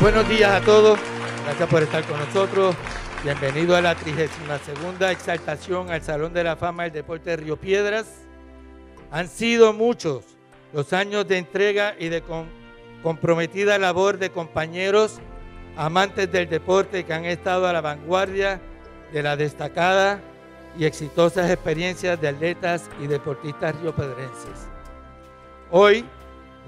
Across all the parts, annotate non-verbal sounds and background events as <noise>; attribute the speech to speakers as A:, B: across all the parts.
A: Buenos días a todos. Gracias por estar con nosotros. Bienvenido a la 32 exaltación al Salón de la Fama del Deporte de Río Piedras. Han sido muchos los años de entrega y de comprometida labor de compañeros amantes del deporte que han estado a la vanguardia de la destacada y exitosas experiencias de atletas y deportistas riopedrenses. Hoy,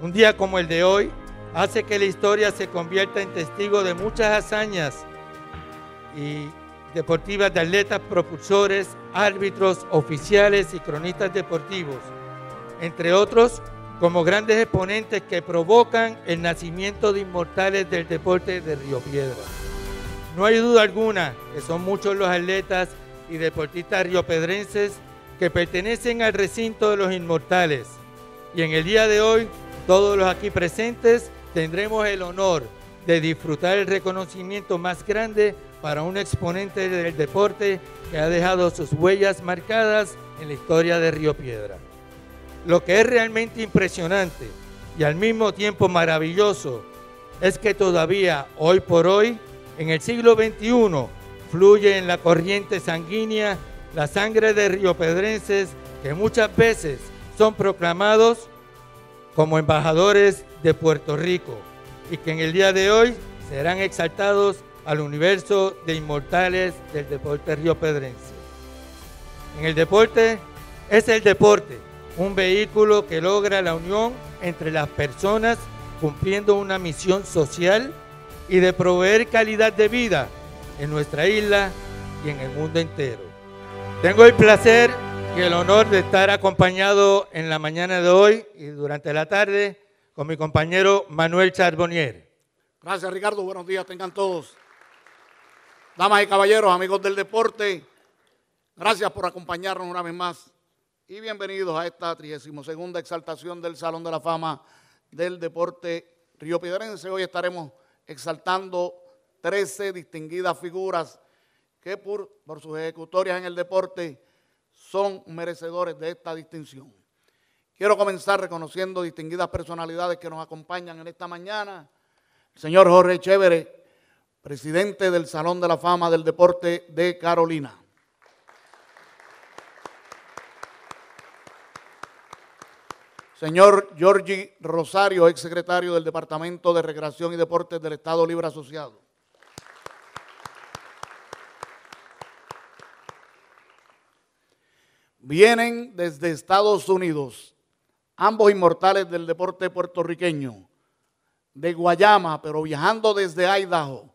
A: un día como el de hoy, hace que la historia se convierta en testigo de muchas hazañas y deportivas de atletas propulsores, árbitros, oficiales y cronistas deportivos, entre otros como grandes exponentes que provocan el nacimiento de inmortales del deporte de Río Piedra. No hay duda alguna que son muchos los atletas y deportistas riopedrenses que pertenecen al recinto de los inmortales. Y en el día de hoy, todos los aquí presentes tendremos el honor de disfrutar el reconocimiento más grande para un exponente del deporte que ha dejado sus huellas marcadas en la historia de Río Piedra. Lo que es realmente impresionante y al mismo tiempo maravilloso es que todavía hoy por hoy, en el siglo XXI, fluye en la corriente sanguínea la sangre de riopedrenses que muchas veces son proclamados como embajadores de Puerto Rico y que en el día de hoy serán exaltados al universo de inmortales del deporte riopedrense. En el deporte es el deporte, un vehículo que logra la unión entre las personas cumpliendo una misión social y de proveer calidad de vida en nuestra isla y en el mundo entero. Tengo el placer y el honor de estar acompañado en la mañana de hoy y durante la tarde con mi compañero Manuel Charbonnier.
B: Gracias Ricardo, buenos días tengan todos. Damas y caballeros, amigos del deporte, gracias por acompañarnos una vez más y bienvenidos a esta 32 exaltación del Salón de la Fama del Deporte Río Piedrense. Hoy estaremos exaltando 13 distinguidas figuras que por, por sus ejecutorias en el deporte son merecedores de esta distinción. Quiero comenzar reconociendo distinguidas personalidades que nos acompañan en esta mañana. El señor Jorge Chévere, presidente del Salón de la Fama del Deporte de Carolina. Señor Giorgi Rosario, ex secretario del Departamento de Recreación y Deportes del Estado Libre Asociado. Vienen desde Estados Unidos, ambos inmortales del deporte puertorriqueño, de Guayama, pero viajando desde Idaho.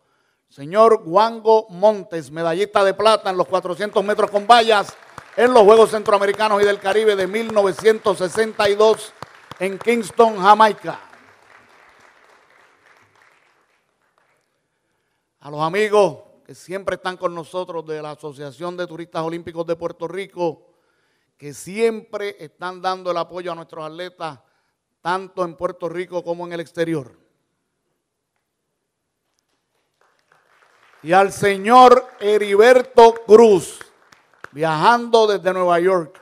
B: Señor Wango Montes, medallista de plata en los 400 metros con vallas en los Juegos Centroamericanos y del Caribe de 1962 en Kingston, Jamaica. A los amigos que siempre están con nosotros de la Asociación de Turistas Olímpicos de Puerto Rico, que siempre están dando el apoyo a nuestros atletas, tanto en Puerto Rico como en el exterior. Y al señor Heriberto Cruz, viajando desde Nueva York.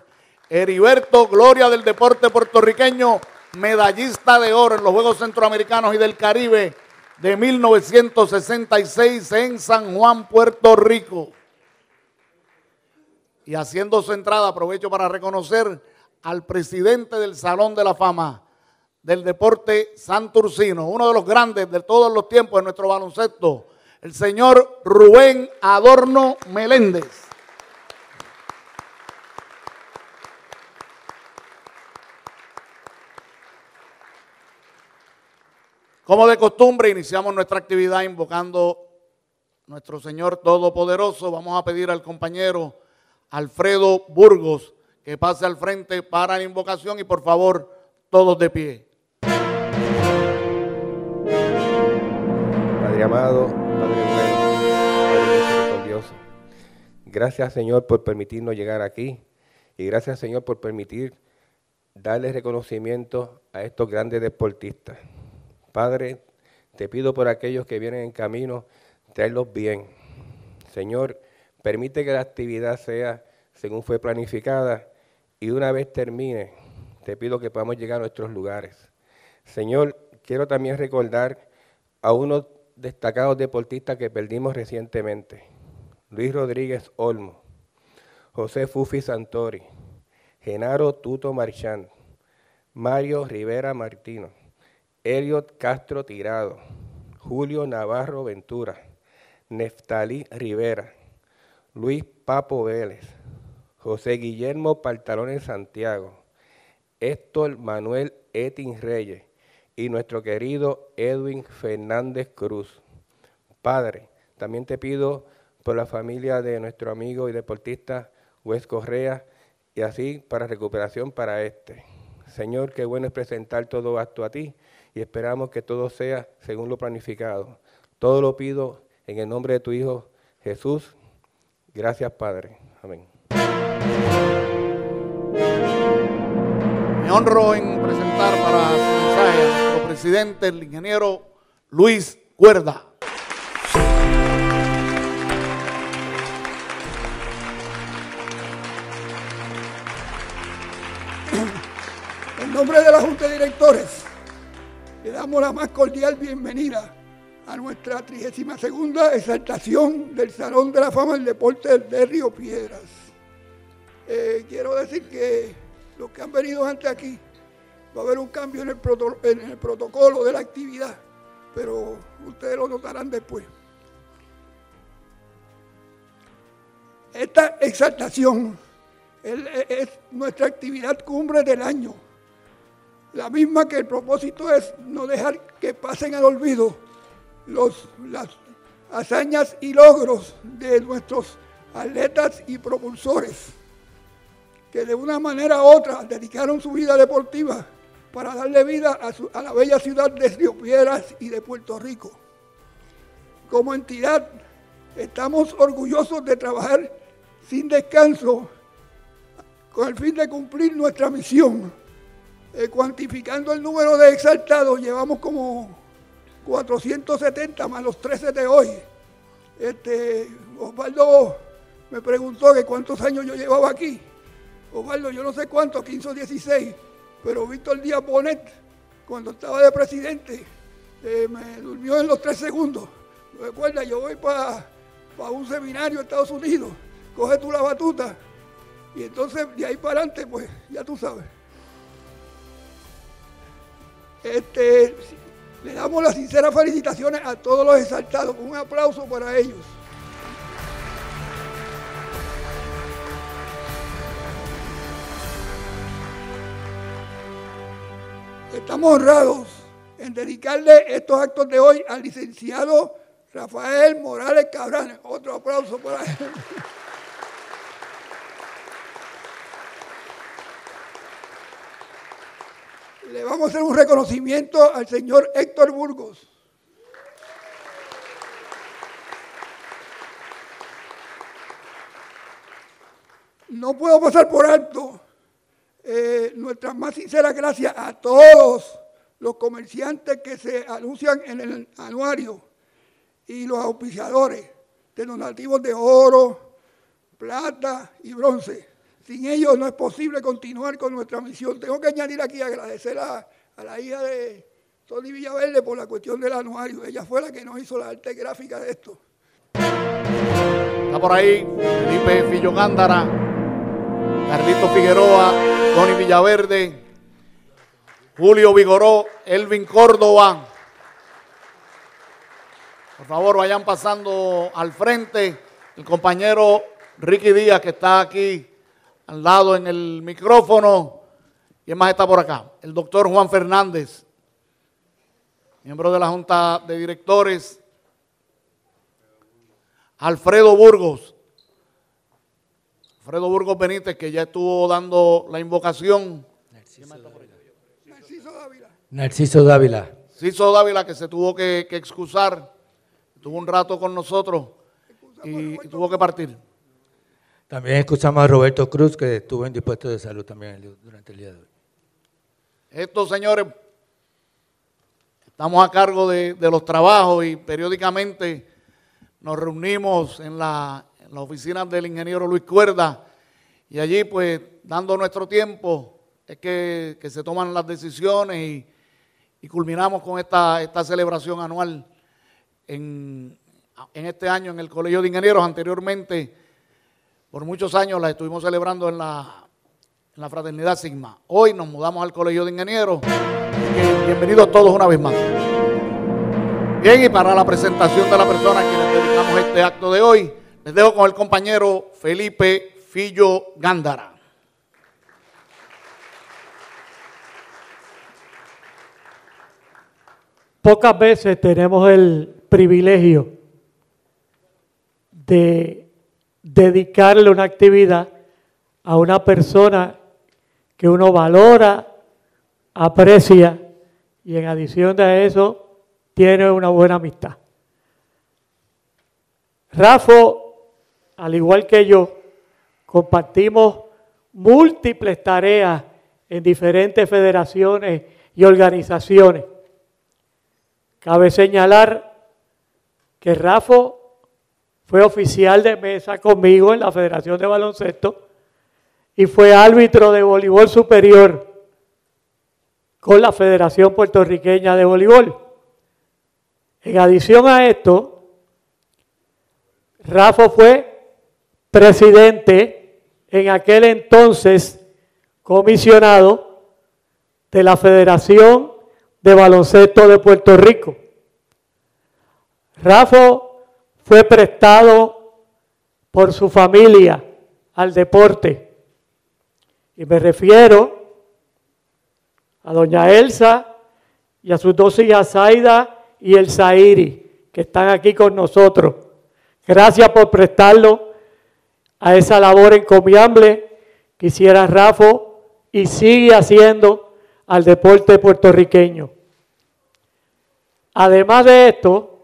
B: Heriberto, gloria del deporte puertorriqueño, medallista de oro en los Juegos Centroamericanos y del Caribe de 1966 en San Juan, Puerto Rico. Y haciendo su entrada, aprovecho para reconocer al presidente del Salón de la Fama del Deporte Santurcino, uno de los grandes de todos los tiempos de nuestro baloncesto, el señor Rubén Adorno Meléndez. Como de costumbre, iniciamos nuestra actividad invocando a nuestro Señor Todopoderoso. Vamos a pedir al compañero Alfredo Burgos que pase al frente para la invocación y por favor, todos de pie.
C: Padre amado, Padre bueno, Padre Dios. Gracias Señor por permitirnos llegar aquí y gracias Señor por permitir darle reconocimiento a estos grandes deportistas. Padre, te pido por aquellos que vienen en camino, traerlos bien. Señor, permite que la actividad sea según fue planificada y una vez termine, te pido que podamos llegar a nuestros lugares. Señor, quiero también recordar a uno destacados deportistas que perdimos recientemente. Luis Rodríguez Olmo, José Fufi Santori, Genaro Tuto Marchand, Mario Rivera Martino, Eliot Castro Tirado, Julio Navarro Ventura, Neftalí Rivera, Luis Papo Vélez, José Guillermo Paltalones Santiago, Héctor Manuel Etin Reyes y nuestro querido Edwin Fernández Cruz. Padre, también te pido por la familia de nuestro amigo y deportista Wes Correa y así para recuperación para este. Señor, qué bueno es presentar todo acto a ti y esperamos que todo sea según lo planificado. Todo lo pido en el nombre de tu Hijo Jesús. Gracias, Padre. Amén.
B: Me honro en presentar para su mensaje a nuestro presidente, el ingeniero Luis Cuerda.
D: En nombre de la Junta de Directores, le damos la más cordial bienvenida a nuestra 32 exaltación del Salón de la Fama del Deporte de Río Piedras. Eh, quiero decir que los que han venido antes aquí, va a haber un cambio en el, proto- en el protocolo de la actividad, pero ustedes lo notarán después. Esta exaltación es nuestra actividad cumbre del año. La misma que el propósito es no dejar que pasen al olvido los, las hazañas y logros de nuestros atletas y propulsores, que de una manera u otra dedicaron su vida deportiva para darle vida a, su- a la bella ciudad de Río Piedras y de Puerto Rico. Como entidad, estamos orgullosos de trabajar sin descanso con el fin de cumplir nuestra misión. Eh, cuantificando el número de exaltados, llevamos como 470 más los 13 de hoy. Este, Osvaldo me preguntó que cuántos años yo llevaba aquí. Osvaldo, yo no sé cuántos, 15 o 16, pero Víctor Díaz Bonet, cuando estaba de presidente, eh, me durmió en los tres segundos. Recuerda, yo voy para un seminario a Estados Unidos, coge tú la batuta, y entonces de ahí para adelante, pues ya tú sabes. Este, le damos las sinceras felicitaciones a todos los exaltados. Un aplauso para ellos. Estamos honrados en dedicarle estos actos de hoy al licenciado Rafael Morales Cabral. Otro aplauso para él. Le vamos a hacer un reconocimiento al señor Héctor Burgos. No puedo pasar por alto eh, nuestras más sinceras gracias a todos los comerciantes que se anuncian en el anuario y los auspiciadores de los nativos de oro, plata y bronce. Sin ellos no es posible continuar con nuestra misión. Tengo que añadir aquí agradecer a, la hija de Tony Villaverde por la cuestión del anuario. Ella fue la que nos hizo la arte gráfica de esto.
B: Está por ahí Felipe Fillo Gándara, Carlito Figueroa, Tony Villaverde, Julio Vigoró, Elvin Córdoba. Por favor, vayan pasando al frente. El compañero Ricky Díaz, que está aquí al lado en el micrófono. ¿Quién más está por acá? El doctor Juan Fernández, miembro de la Junta de Directores. Alfredo Burgos. Alfredo Burgos Benítez, que ya estuvo dando la invocación.
D: Narciso Dávila.
A: Narciso Dávila.
B: Ciso Dávila, que se tuvo que, que excusar. Estuvo un rato con nosotros y, y tuvo que partir.
A: También escuchamos a Roberto Cruz, que estuvo indispuesto de salud también durante el día de hoy.
B: Estos señores estamos a cargo de, los trabajos y periódicamente nos reunimos en la, en oficina del ingeniero Luis Cuerda y allí pues dando nuestro tiempo es que, se toman las decisiones y, culminamos con esta, esta celebración anual en, en este año en el Colegio de Ingenieros. Anteriormente, por muchos años las estuvimos celebrando la, en la Fraternidad Sigma. Hoy nos mudamos al Colegio de Ingenieros. Bienvenidos todos una vez más. Bien, y para la presentación de la persona a quienes dedicamos este acto de hoy, les dejo con el compañero Felipe Fillo Gándara.
E: Pocas veces tenemos el privilegio de dedicarle una actividad a una persona que uno valora, aprecia y en adición a eso tiene una buena amistad. Rafa, al igual que yo, compartimos múltiples tareas en diferentes federaciones y organizaciones. Cabe señalar que Rafa fue oficial de mesa conmigo en la Federación de Baloncesto y fue árbitro de voleibol superior con la Federación Puertorriqueña de Voleibol. En adición a esto, Rafa fue presidente en aquel entonces comisionado de la Federación de Baloncesto de Puerto Rico. Rafa fue prestado por su familia al deporte. Y me refiero a doña Elsa y a sus dos hijas Zaida y el Zairi, que están aquí con nosotros. Gracias por prestarlo a esa labor encomiable que hiciera Rafa y sigue haciendo al deporte puertorriqueño. Además de esto,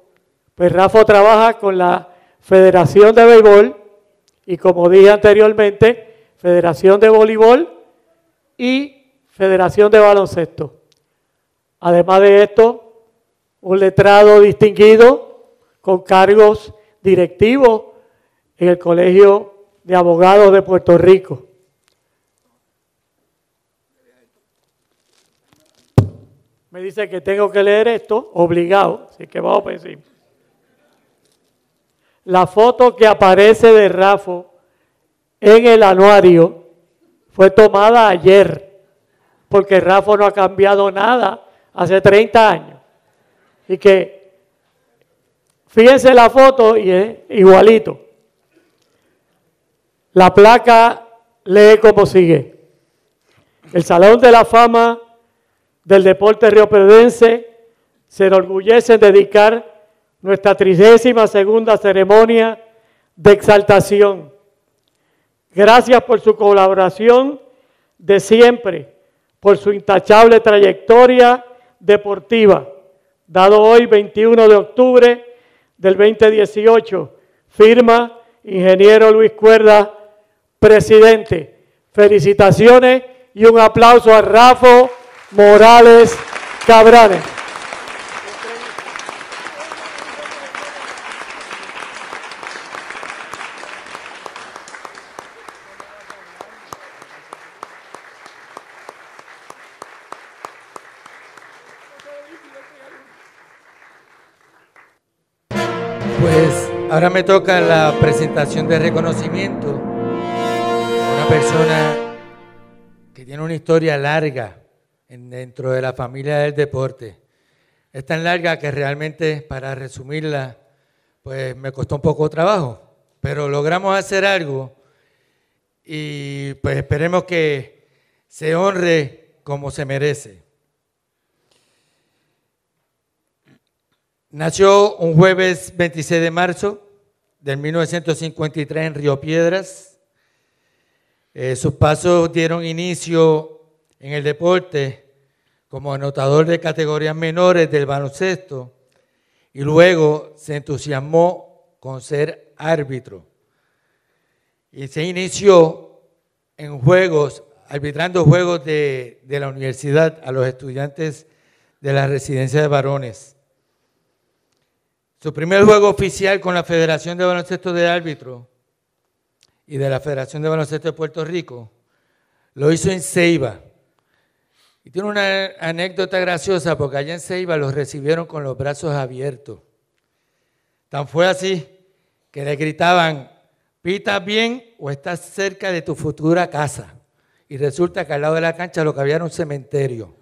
E: pues Rafa trabaja con la Federación de Béisbol y como dije anteriormente, Federación de Voleibol y Federación de Baloncesto. Además de esto, un letrado distinguido con cargos directivos en el Colegio de Abogados de Puerto Rico. Me dice que tengo que leer esto, obligado, así que vamos a encima. La foto que aparece de Rafa en el anuario fue tomada ayer, porque Rafa no ha cambiado nada hace 30 años. Y que, fíjense la foto y es igualito. La placa lee como sigue. El Salón de la Fama del Deporte Rioperdense se enorgullece en dedicar nuestra trigésima segunda ceremonia de exaltación. Gracias por su colaboración de siempre, por su intachable trayectoria deportiva, dado hoy 21 de octubre del 2018. Firma Ingeniero Luis Cuerda, presidente. Felicitaciones y un aplauso a Rafa Morales Cabrales.
A: Ahora me toca la presentación de reconocimiento. Una persona que tiene una historia larga dentro de la familia del deporte. Es tan larga que realmente, para resumirla, pues me costó un poco trabajo. Pero logramos hacer algo y pues esperemos que se honre como se merece. Nació un jueves 26 de marzo del 1953 en Río Piedras. Eh, sus pasos dieron inicio en el deporte como anotador de categorías menores del baloncesto y luego se entusiasmó con ser árbitro. Y se inició en juegos, arbitrando juegos de, de la universidad a los estudiantes de la residencia de varones. Su primer juego oficial con la Federación de Baloncesto de Árbitro y de la Federación de Baloncesto de Puerto Rico lo hizo en Ceiba. Y tiene una anécdota graciosa porque allá en Ceiba los recibieron con los brazos abiertos. Tan fue así que le gritaban, ¿pitas bien o estás cerca de tu futura casa? Y resulta que al lado de la cancha lo que había era un cementerio.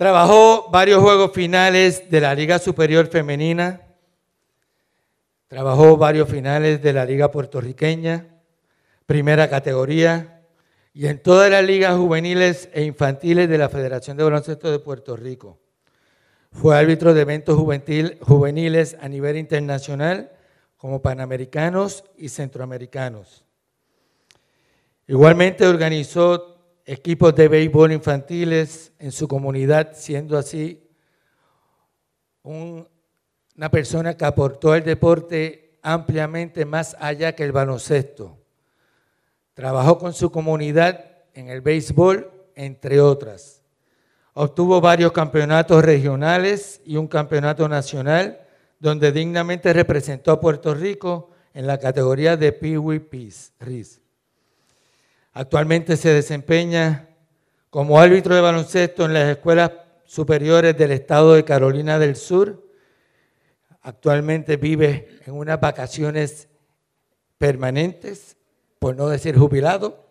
A: Trabajó varios juegos finales de la Liga Superior Femenina. Trabajó varios finales de la Liga Puertorriqueña, primera categoría, y en todas las ligas juveniles e infantiles de la Federación de Baloncesto de Puerto Rico. Fue árbitro de eventos juveniles a nivel internacional, como panamericanos y centroamericanos. Igualmente organizó equipos de béisbol infantiles en su comunidad, siendo así una persona que aportó al deporte ampliamente más allá que el baloncesto. Trabajó con su comunidad en el béisbol, entre otras. Obtuvo varios campeonatos regionales y un campeonato nacional, donde dignamente representó a Puerto Rico en la categoría de Pee Wee Actualmente se desempeña como árbitro de baloncesto en las escuelas superiores del estado de Carolina del Sur. Actualmente vive en unas vacaciones permanentes, por no decir jubilado,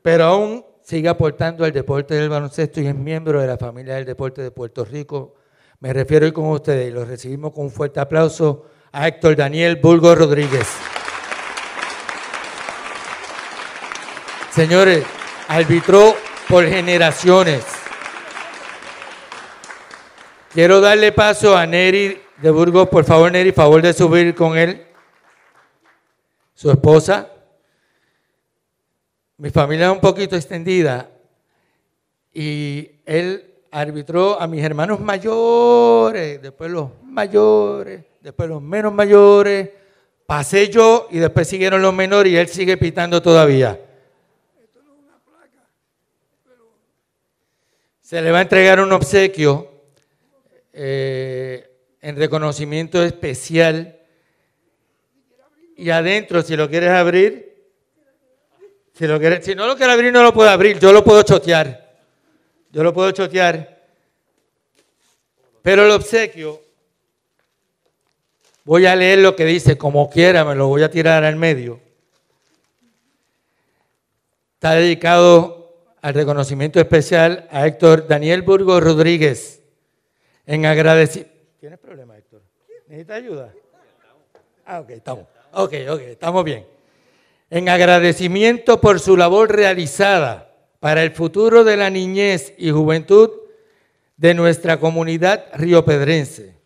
A: pero aún sigue aportando al deporte del baloncesto y es miembro de la familia del deporte de Puerto Rico. Me refiero hoy con ustedes y lo recibimos con un fuerte aplauso a Héctor Daniel Bulgo Rodríguez. Señores, arbitró por generaciones. Quiero darle paso a Neri de Burgos. Por favor, Neri, favor de subir con él. Su esposa. Mi familia es un poquito extendida y él arbitró a mis hermanos mayores, después los mayores, después los menos mayores. Pasé yo y después siguieron los menores y él sigue pitando todavía. Se le va a entregar un obsequio eh, en reconocimiento especial. Y adentro, si lo quieres abrir, si, si no lo quiere abrir, no lo puedo abrir. Yo lo puedo chotear. Yo lo puedo chotear. Pero el obsequio, voy a leer lo que dice, como quiera, me lo voy a tirar al medio. Está dedicado al reconocimiento especial a Héctor Daniel Burgos Rodríguez en agradecimiento. ¿Tienes problema, Héctor? ¿Necesitas ayuda? Ah, ok, estamos. Ok, ok, estamos bien. En agradecimiento por su labor realizada para el futuro de la niñez y juventud de nuestra comunidad riopedrense.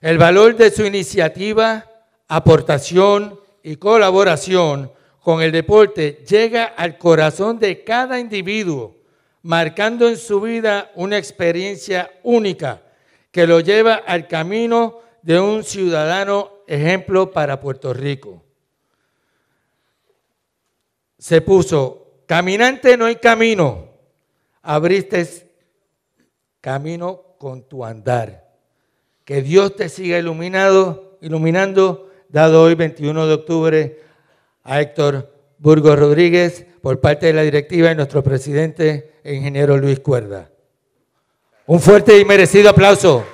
A: El valor de su iniciativa, aportación y colaboración con el deporte llega al corazón de cada individuo, marcando en su vida una experiencia única que lo lleva al camino de un ciudadano ejemplo para Puerto Rico. Se puso, caminante no hay camino, abriste camino con tu andar. Que Dios te siga iluminado, iluminando, dado hoy 21 de octubre a Héctor Burgos Rodríguez por parte de la directiva y nuestro presidente, ingeniero Luis Cuerda. Un fuerte y merecido aplauso.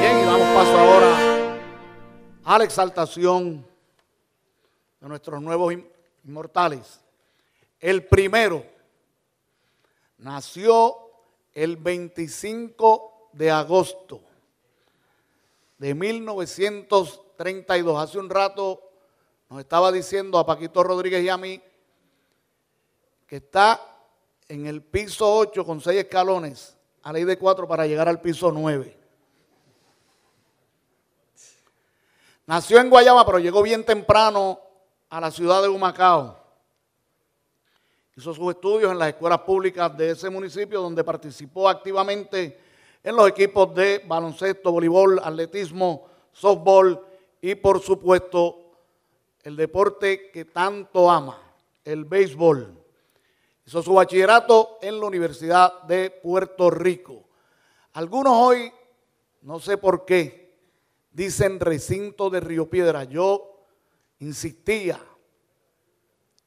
B: Bien, y damos paso ahora a la exaltación de nuestros nuevos inmortales. El primero nació el 25 de agosto de 1932. Hace un rato nos estaba diciendo a Paquito Rodríguez y a mí que está en el piso 8 con 6 escalones, a ley de 4 para llegar al piso 9. Nació en Guayama, pero llegó bien temprano a la ciudad de Humacao. Hizo sus estudios en las escuelas públicas de ese municipio donde participó activamente en los equipos de baloncesto, voleibol, atletismo, softball y por supuesto el deporte que tanto ama, el béisbol. Hizo su bachillerato en la Universidad de Puerto Rico. Algunos hoy, no sé por qué, dicen recinto de Río Piedra. Yo insistía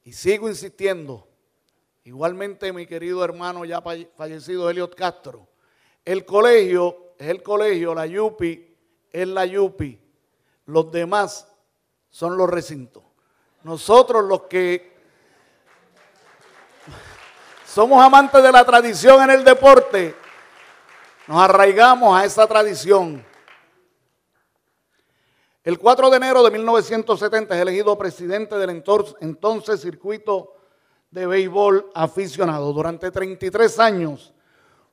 B: Y sigo insistiendo, igualmente mi querido hermano ya fallecido Eliot Castro, el colegio es el colegio, la Yupi es la Yupi, los demás son los recintos. Nosotros los que <laughs> somos amantes de la tradición en el deporte, nos arraigamos a esa tradición. El 4 de enero de 1970 es elegido presidente del entonces circuito de béisbol aficionado. Durante 33 años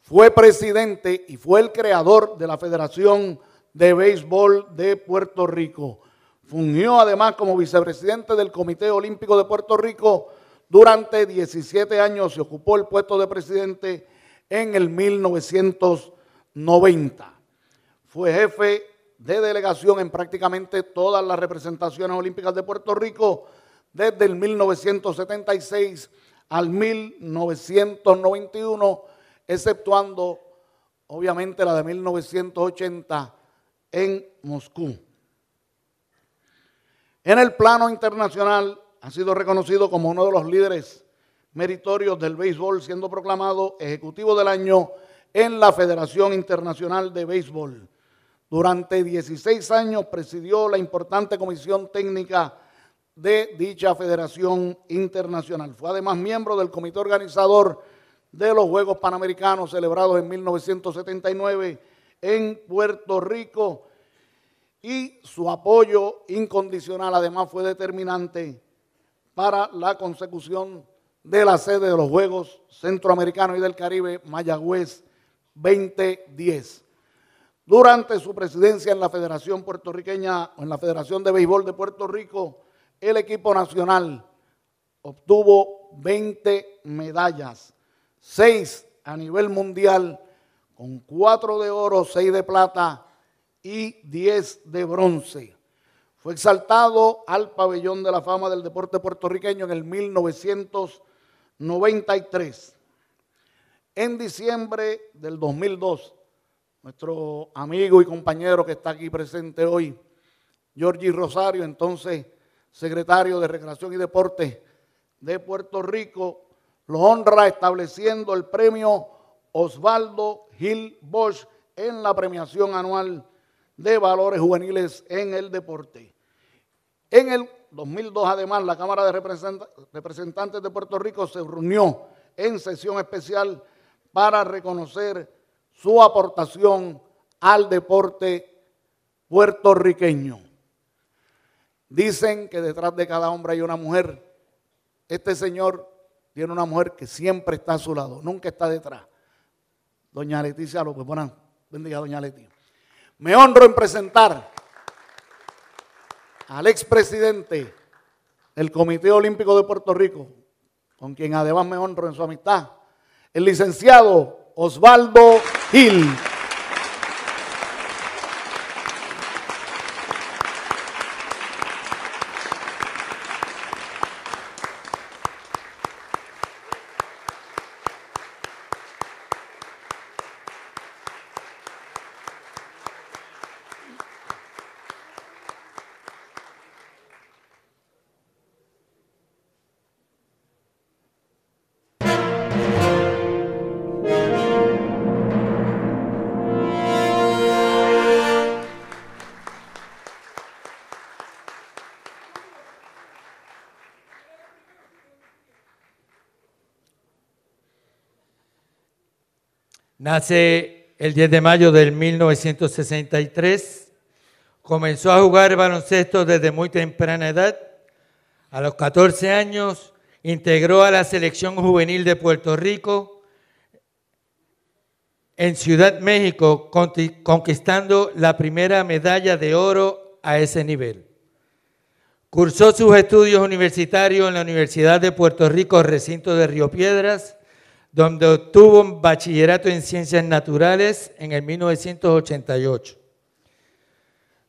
B: fue presidente y fue el creador de la Federación de Béisbol de Puerto Rico. Fungió además como vicepresidente del Comité Olímpico de Puerto Rico durante 17 años y ocupó el puesto de presidente en el 1990. Fue jefe de delegación en prácticamente todas las representaciones olímpicas de Puerto Rico desde el 1976 al 1991, exceptuando obviamente la de 1980 en Moscú. En el plano internacional ha sido reconocido como uno de los líderes meritorios del béisbol, siendo proclamado Ejecutivo del Año en la Federación Internacional de Béisbol. Durante 16 años presidió la importante comisión técnica de dicha Federación Internacional. Fue además miembro del comité organizador de los Juegos Panamericanos celebrados en 1979 en Puerto Rico y su apoyo incondicional además fue determinante para la consecución de la sede de los Juegos Centroamericanos y del Caribe Mayagüez 2010. Durante su presidencia en la Federación Puertorriqueña, o en la Federación de Béisbol de Puerto Rico, el equipo nacional obtuvo 20 medallas, 6 a nivel mundial, con 4 de oro, 6 de plata y 10 de bronce. Fue exaltado al pabellón de la fama del deporte puertorriqueño en el 1993. En diciembre del 2002, nuestro amigo y compañero que está aquí presente hoy, Georgie Rosario, entonces secretario de Recreación y Deporte de Puerto Rico, lo honra estableciendo el premio Osvaldo Gil Bosch en la premiación anual de valores juveniles en el deporte. En el 2002, además, la Cámara de Representantes de Puerto Rico se reunió en sesión especial para reconocer su aportación al deporte puertorriqueño. Dicen que detrás de cada hombre hay una mujer. Este señor tiene una mujer que siempre está a su lado, nunca está detrás. Doña Leticia López, buenas, bendiga doña Leticia. Me honro en presentar al expresidente del Comité Olímpico de Puerto Rico, con quien además me honro en su amistad, el licenciado Osvaldo Gil.
A: Nace el 10 de mayo del 1963. Comenzó a jugar baloncesto desde muy temprana edad. A los 14 años integró a la selección juvenil de Puerto Rico en Ciudad México, conquistando la primera medalla de oro a ese nivel. Cursó sus estudios universitarios en la Universidad de Puerto Rico, recinto de Río Piedras, donde obtuvo un bachillerato en ciencias naturales en el 1988.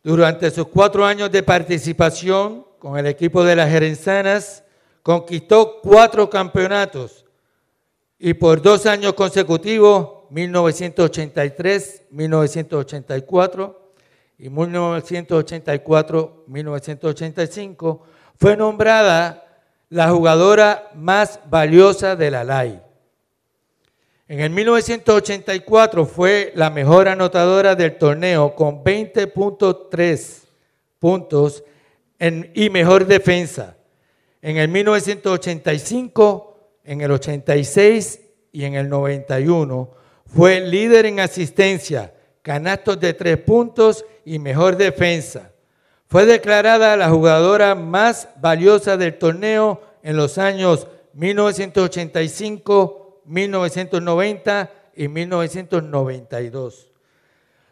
A: Durante sus cuatro años de participación con el equipo de las Gerenzanas, conquistó cuatro campeonatos y por dos años consecutivos, 1983, 1984 y 1984-1985, fue nombrada la jugadora más valiosa de la LAI. En el 1984 fue la mejor anotadora del torneo con 20.3 puntos y mejor defensa. En el 1985, en el 86 y en el 91 fue líder en asistencia, canastos de tres puntos y mejor defensa. Fue declarada la jugadora más valiosa del torneo en los años 1985, 1990 y 1992,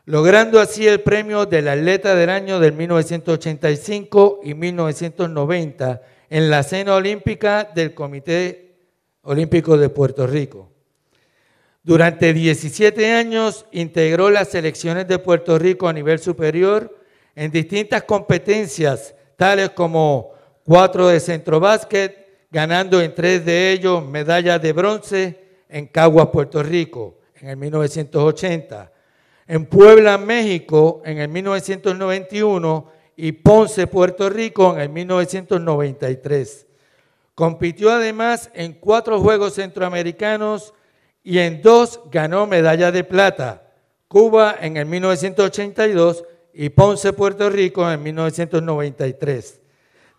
A: logrando así el premio del atleta del año del 1985 y 1990 en la cena olímpica del Comité Olímpico de Puerto Rico. Durante 17 años integró las selecciones de Puerto Rico a nivel superior en distintas competencias, tales como cuatro de centro básquet, ganando en tres de ellos medallas de bronce en Caguas, Puerto Rico, en el 1980, en Puebla, México, en el 1991 y Ponce, Puerto Rico, en el 1993. Compitió además en cuatro Juegos Centroamericanos y en dos ganó medalla de plata. Cuba en el 1982 y Ponce, Puerto Rico en 1993.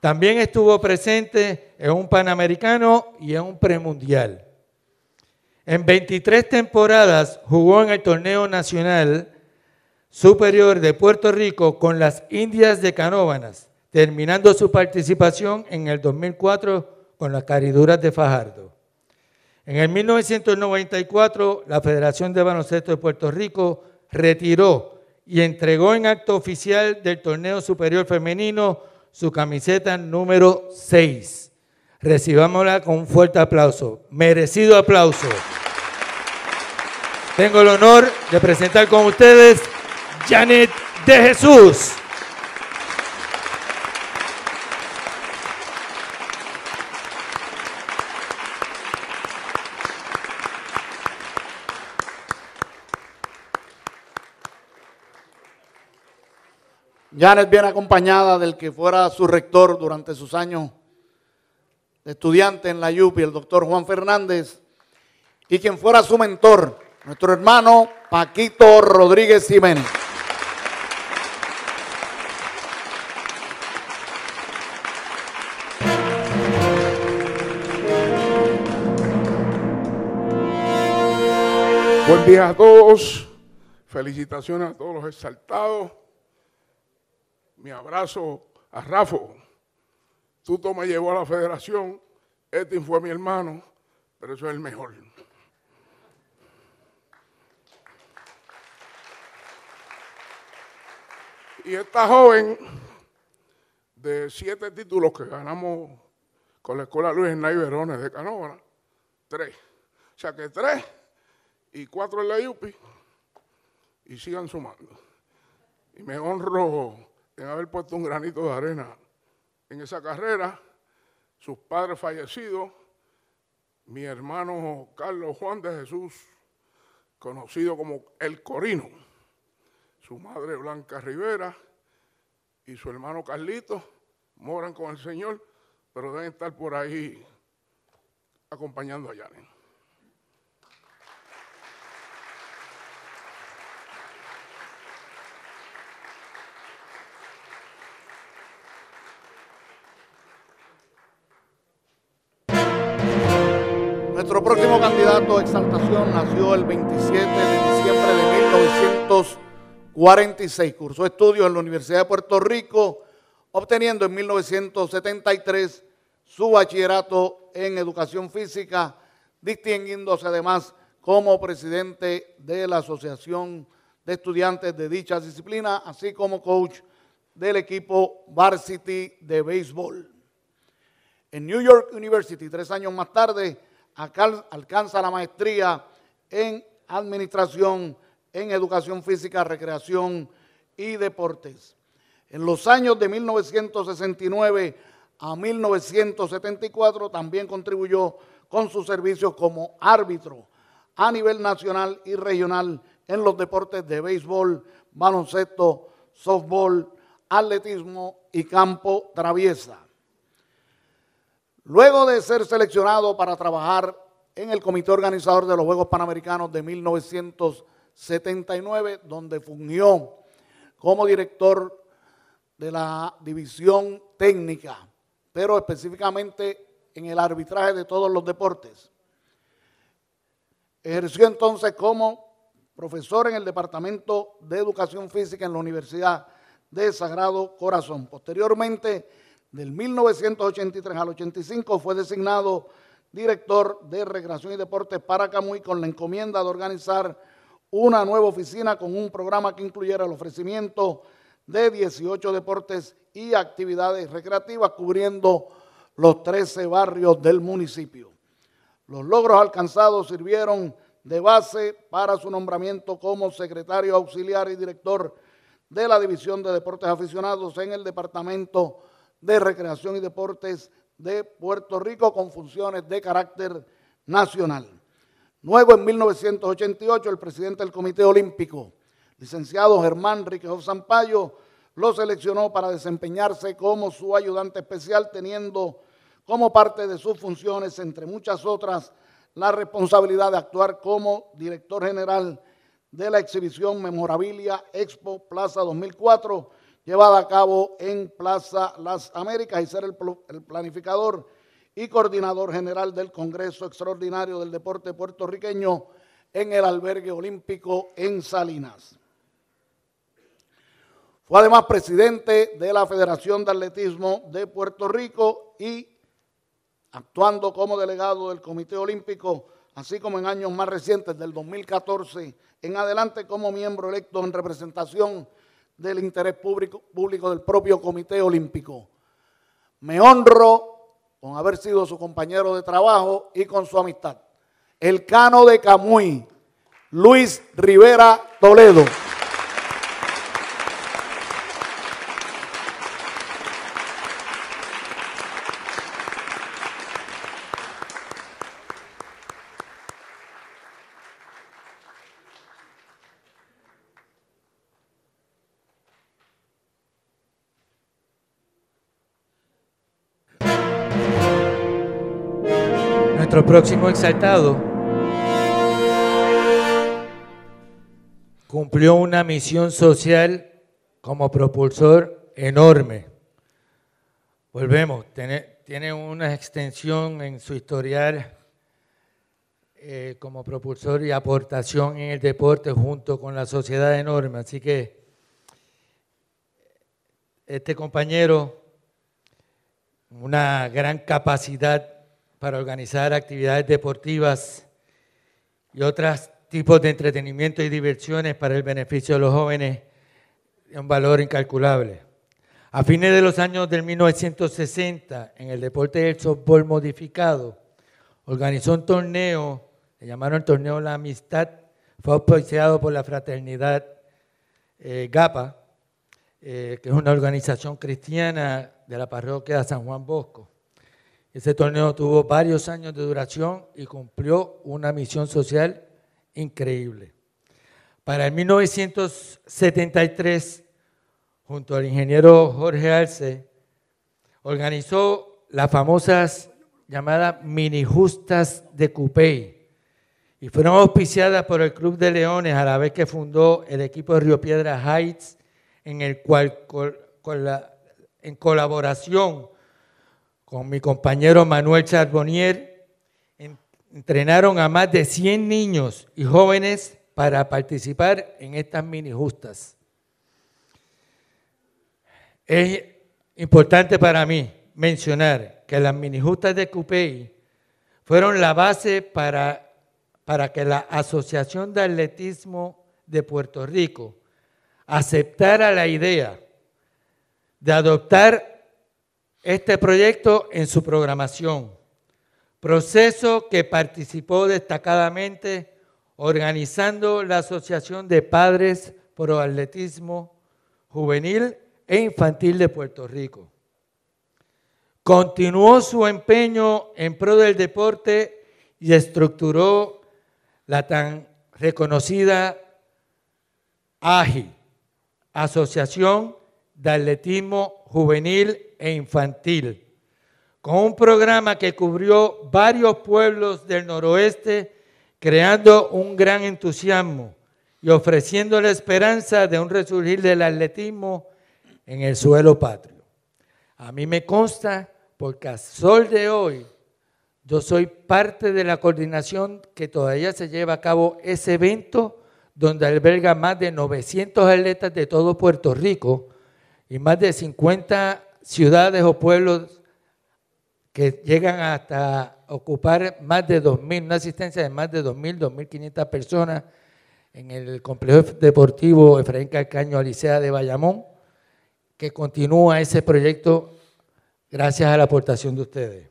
A: También estuvo presente en un Panamericano y en un Premundial. En 23 temporadas jugó en el torneo nacional superior de Puerto Rico con las Indias de Canóvanas, terminando su participación en el 2004 con las Cariduras de Fajardo. En el 1994, la Federación de Baloncesto de Puerto Rico retiró y entregó en acto oficial del torneo superior femenino su camiseta número 6. Recibámosla con un fuerte aplauso, merecido aplauso. Tengo el honor de presentar con ustedes Janet de Jesús.
B: Janet viene acompañada del que fuera su rector durante sus años estudiante en la UPI, el doctor Juan Fernández, y quien fuera su mentor, nuestro hermano Paquito Rodríguez Jiménez.
F: Buen día a todos. Felicitaciones a todos los exaltados mi abrazo a Rafa. Tuto me llevó a la federación, este fue mi hermano, pero eso es el mejor. Y esta joven de siete títulos que ganamos con la Escuela Luis Nay Verones de Canóvana, tres. O sea que tres y cuatro en la UPI y sigan sumando. Y me honro en haber puesto un granito de arena en esa carrera, sus padres fallecidos, mi hermano Carlos Juan de Jesús, conocido como El Corino, su madre Blanca Rivera y su hermano Carlito moran con el Señor, pero deben estar por ahí acompañando a Yanen.
B: Nuestro próximo candidato a exaltación nació el 27 de diciembre de 1946. Cursó estudios en la Universidad de Puerto Rico, obteniendo en 1973 su bachillerato en educación física, distinguiéndose además como presidente de la Asociación de Estudiantes de dicha disciplina, así como coach del equipo Varsity de béisbol. En New York University, tres años más tarde, alcanza la maestría en administración, en educación física, recreación y deportes. En los años de 1969 a 1974 también contribuyó con sus servicios como árbitro a nivel nacional y regional en los deportes de béisbol, baloncesto, softball, atletismo y campo traviesa. Luego de ser seleccionado para trabajar en el comité organizador de los Juegos Panamericanos de 1979, donde fungió como director de la división técnica, pero específicamente en el arbitraje de todos los deportes. Ejerció entonces como profesor en el Departamento de Educación Física en la Universidad de Sagrado Corazón. Posteriormente, del 1983 al 85, fue designado director de Recreación y Deportes para Camuy con la encomienda de organizar una nueva oficina con un programa que incluyera el ofrecimiento de 18 deportes y actividades recreativas cubriendo los 13 barrios del municipio. Los logros alcanzados sirvieron de base para su nombramiento como secretario auxiliar y director de la División de Deportes Aficionados en el Departamento de Recreación y Deportes de Puerto Rico con funciones de carácter nacional. Luego, en 1988, el presidente del Comité Olímpico, licenciado Germán Riquejo Zampayo, lo seleccionó para desempeñarse como su ayudante especial, teniendo como parte de sus funciones, entre muchas otras, la responsabilidad de actuar como director general de la exhibición Memorabilia Expo Plaza 2004, llevada a cabo en Plaza Las Américas y ser el, planificador y coordinador general del Congreso Extraordinario del Deporte Puertorriqueño en el Albergue Olímpico en Salinas. Fue además presidente de la Federación de Atletismo de Puerto Rico y actuando como delegado del Comité Olímpico, así como en años más recientes, del 2014 en adelante, como miembro electo en representación del interés público, público del propio Comité Olímpico. Me honro con haber sido su compañero de trabajo y con su amistad. El Cano de Camuy, Luis Rivera Toledo.
A: Nuestro próximo exaltado cumplió una misión social como propulsor enorme. Volvemos, tiene, una extensión en su historial eh, como propulsor y aportación en el deporte junto con la sociedad enorme. Así que este compañero, una gran capacidad para organizar actividades deportivas y otros tipos de entretenimiento y diversiones para el beneficio de los jóvenes de un valor incalculable. A fines de los años del 1960, en el deporte del softball modificado, organizó un torneo, le llamaron el torneo La Amistad, fue auspiciado por la fraternidad eh, GAPA, eh, que es una organización cristiana de la parroquia de San Juan Bosco. Ese torneo tuvo varios años de duración y cumplió una misión social increíble. Para el 1973, junto al ingeniero Jorge Arce, organizó las famosas llamadas mini justas de Cupey y fueron auspiciadas por el Club de Leones a la vez que fundó el equipo de Río Piedra Heights, en el cual en colaboración con mi compañero Manuel Charbonnier, entrenaron a más de 100 niños y jóvenes para participar en estas mini justas. Es importante para mí mencionar que las mini justas de Cupey fueron la base para, para que la Asociación de Atletismo de Puerto Rico aceptara la idea de adoptar este proyecto en su programación, proceso que participó destacadamente organizando la Asociación de Padres Pro Atletismo Juvenil e Infantil de Puerto Rico. Continuó su empeño en pro del deporte y estructuró la tan reconocida AGI, Asociación de Atletismo Juvenil e infantil, con un programa que cubrió varios pueblos del noroeste, creando un gran entusiasmo y ofreciendo la esperanza de un resurgir del atletismo en el suelo patrio. A mí me consta, porque a sol de hoy, yo soy parte de la coordinación que todavía se lleva a cabo ese evento donde alberga más de 900 atletas de todo Puerto Rico y más de 50 ciudades o pueblos que llegan hasta ocupar más de 2.000, una asistencia de más de 2.000, 2.500 personas en el complejo deportivo Efraín Calcaño Alicea de Bayamón, que continúa ese proyecto gracias a la aportación de ustedes.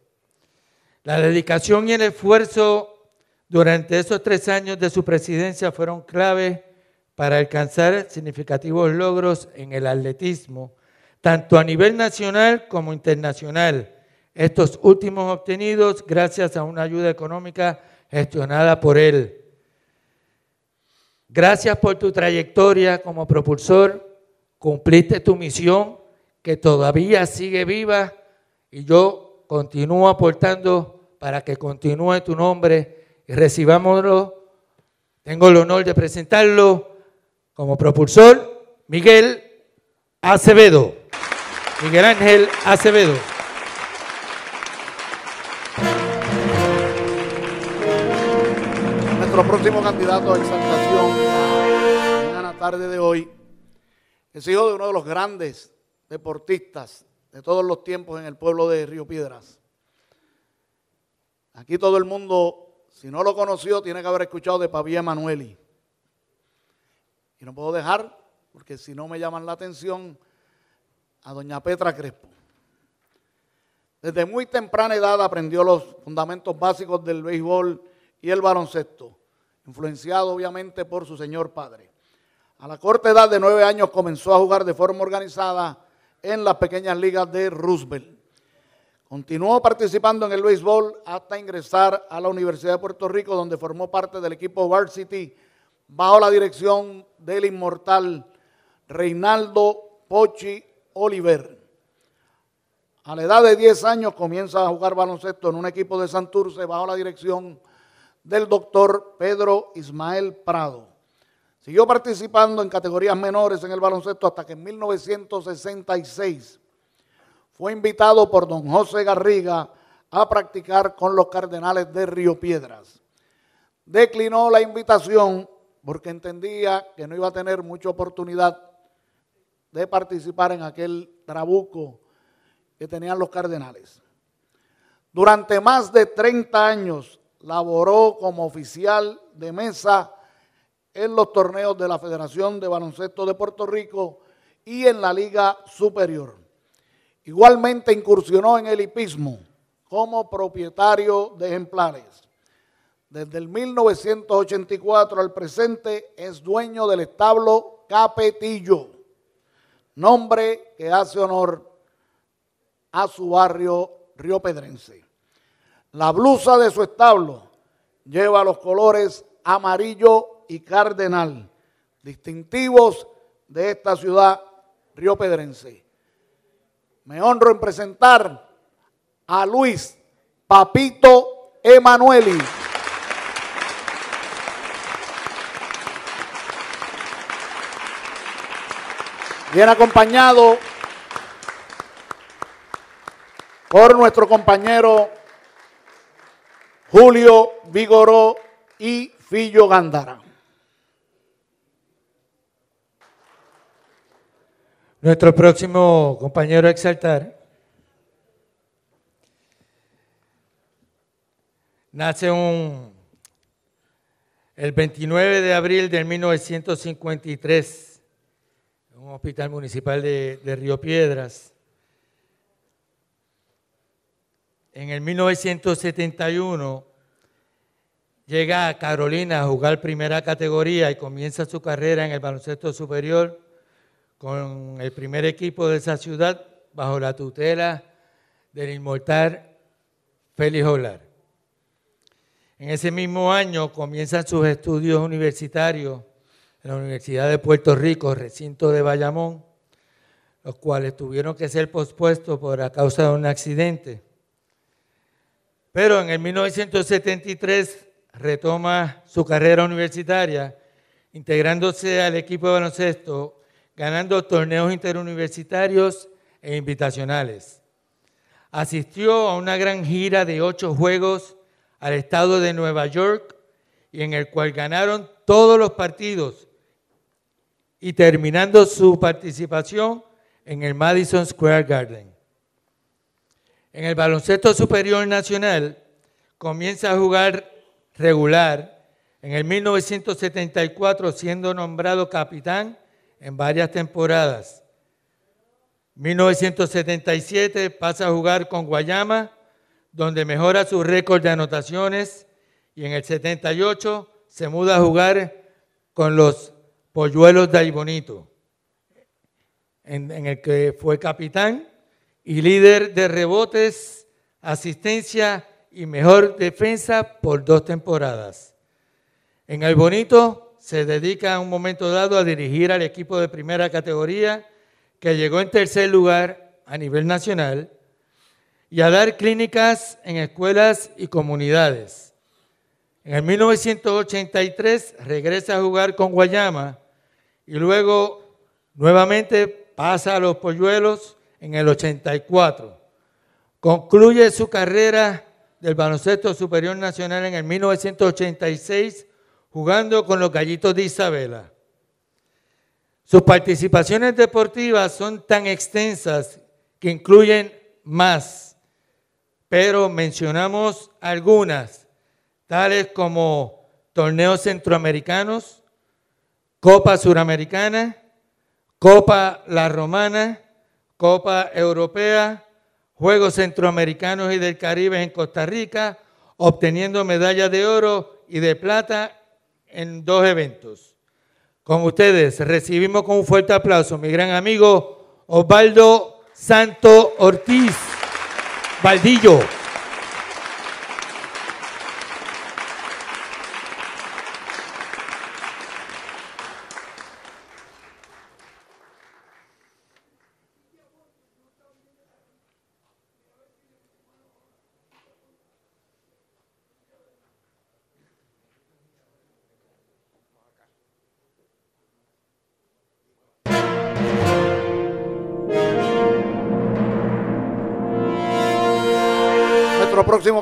A: La dedicación y el esfuerzo durante esos tres años de su presidencia fueron clave para alcanzar significativos logros en el atletismo, tanto a nivel nacional como internacional. Estos últimos obtenidos gracias a una ayuda económica gestionada por él. Gracias por tu trayectoria como propulsor, cumpliste tu misión que todavía sigue viva y yo continúo aportando para que continúe tu nombre y recibámoslo. Tengo el honor de presentarlo como propulsor Miguel Acevedo. Miguel Ángel Acevedo.
B: Nuestro próximo candidato a exaltación, la tarde de hoy, es hijo de uno de los grandes deportistas de todos los tiempos en el pueblo de Río Piedras. Aquí todo el mundo si no lo conoció, tiene que haber escuchado de Pavía Emanueli. Y no puedo dejar, porque si no me llaman la atención, a doña Petra Crespo. Desde muy temprana edad aprendió los fundamentos básicos del béisbol y el baloncesto, influenciado obviamente por su señor padre. A la corta edad de nueve años comenzó a jugar de forma organizada en las pequeñas ligas de Roosevelt. Continuó participando en el béisbol hasta ingresar a la Universidad de Puerto Rico, donde formó parte del equipo Varsity bajo la dirección del inmortal Reinaldo Pochi Oliver. A la edad de 10 años comienza a jugar baloncesto en un equipo de Santurce bajo la dirección del doctor Pedro Ismael Prado. Siguió participando en categorías menores en el baloncesto hasta que en 1966 fue invitado por don José Garriga a practicar con los Cardenales de Río Piedras. Declinó la invitación porque entendía que no iba a tener mucha oportunidad de participar en aquel trabuco que tenían los Cardenales. Durante más de 30 años laboró como oficial de mesa en los torneos de la Federación de Baloncesto de Puerto Rico y en la Liga Superior. Igualmente incursionó en el hipismo como propietario de ejemplares. Desde el 1984 al presente es dueño del establo Capetillo, nombre que hace honor a su barrio Río Pedrense. La blusa de su establo lleva los colores amarillo y cardenal, distintivos de esta ciudad Río Pedrense me honro en presentar a Luis Papito Emanueli. Bien acompañado por nuestro compañero Julio Vigoró y Fillo Gándara.
A: Nuestro próximo compañero a exaltar nace un, el 29 de abril de 1953 en un hospital municipal de, Río Piedras. En el 1971 llega a Carolina a jugar primera categoría y comienza su carrera en el baloncesto superior con el primer equipo de esa ciudad bajo la tutela del inmortal Félix Olar. En ese mismo año comienzan sus estudios universitarios en la Universidad de Puerto Rico, recinto de Bayamón, los cuales tuvieron que ser pospuestos por a causa de un accidente. Pero en el 1973 retoma su carrera universitaria, integrándose al equipo de baloncesto, ganando torneos interuniversitarios e invitacionales. Asistió a una gran gira de ocho juegos al estado de Nueva York y en el cual ganaron todos los partidos y terminando su participación en el Madison Square Garden. En el baloncesto superior nacional comienza a jugar regular en el 1974 siendo nombrado capitán en varias temporadas. 1977 pasa a jugar con Guayama, donde mejora su récord de anotaciones y en el 78 se muda a jugar con los Polluelos de Aibonito, en, el que fue capitán y líder de rebotes, asistencia y mejor defensa por dos temporadas. En el Bonito se dedica a un momento dado a dirigir al equipo de primera categoría que llegó en tercer lugar a nivel nacional y a dar clínicas en escuelas y comunidades. En el 1983 regresa a jugar con Guayama y luego nuevamente pasa a los Polluelos en el 84. Concluye su carrera del baloncesto superior nacional en el 1986 jugando con los Gallitos de Isabela. Sus participaciones deportivas son tan extensas que incluyen más, pero mencionamos algunas, tales como torneos centroamericanos, Copa Suramericana, Copa La Romana, Copa Europea, Juegos Centroamericanos y del Caribe en Costa Rica, obteniendo medallas de oro y de plata en dos eventos. Con ustedes recibimos con un fuerte aplauso mi gran amigo Osvaldo Santo Ortiz Valdillo.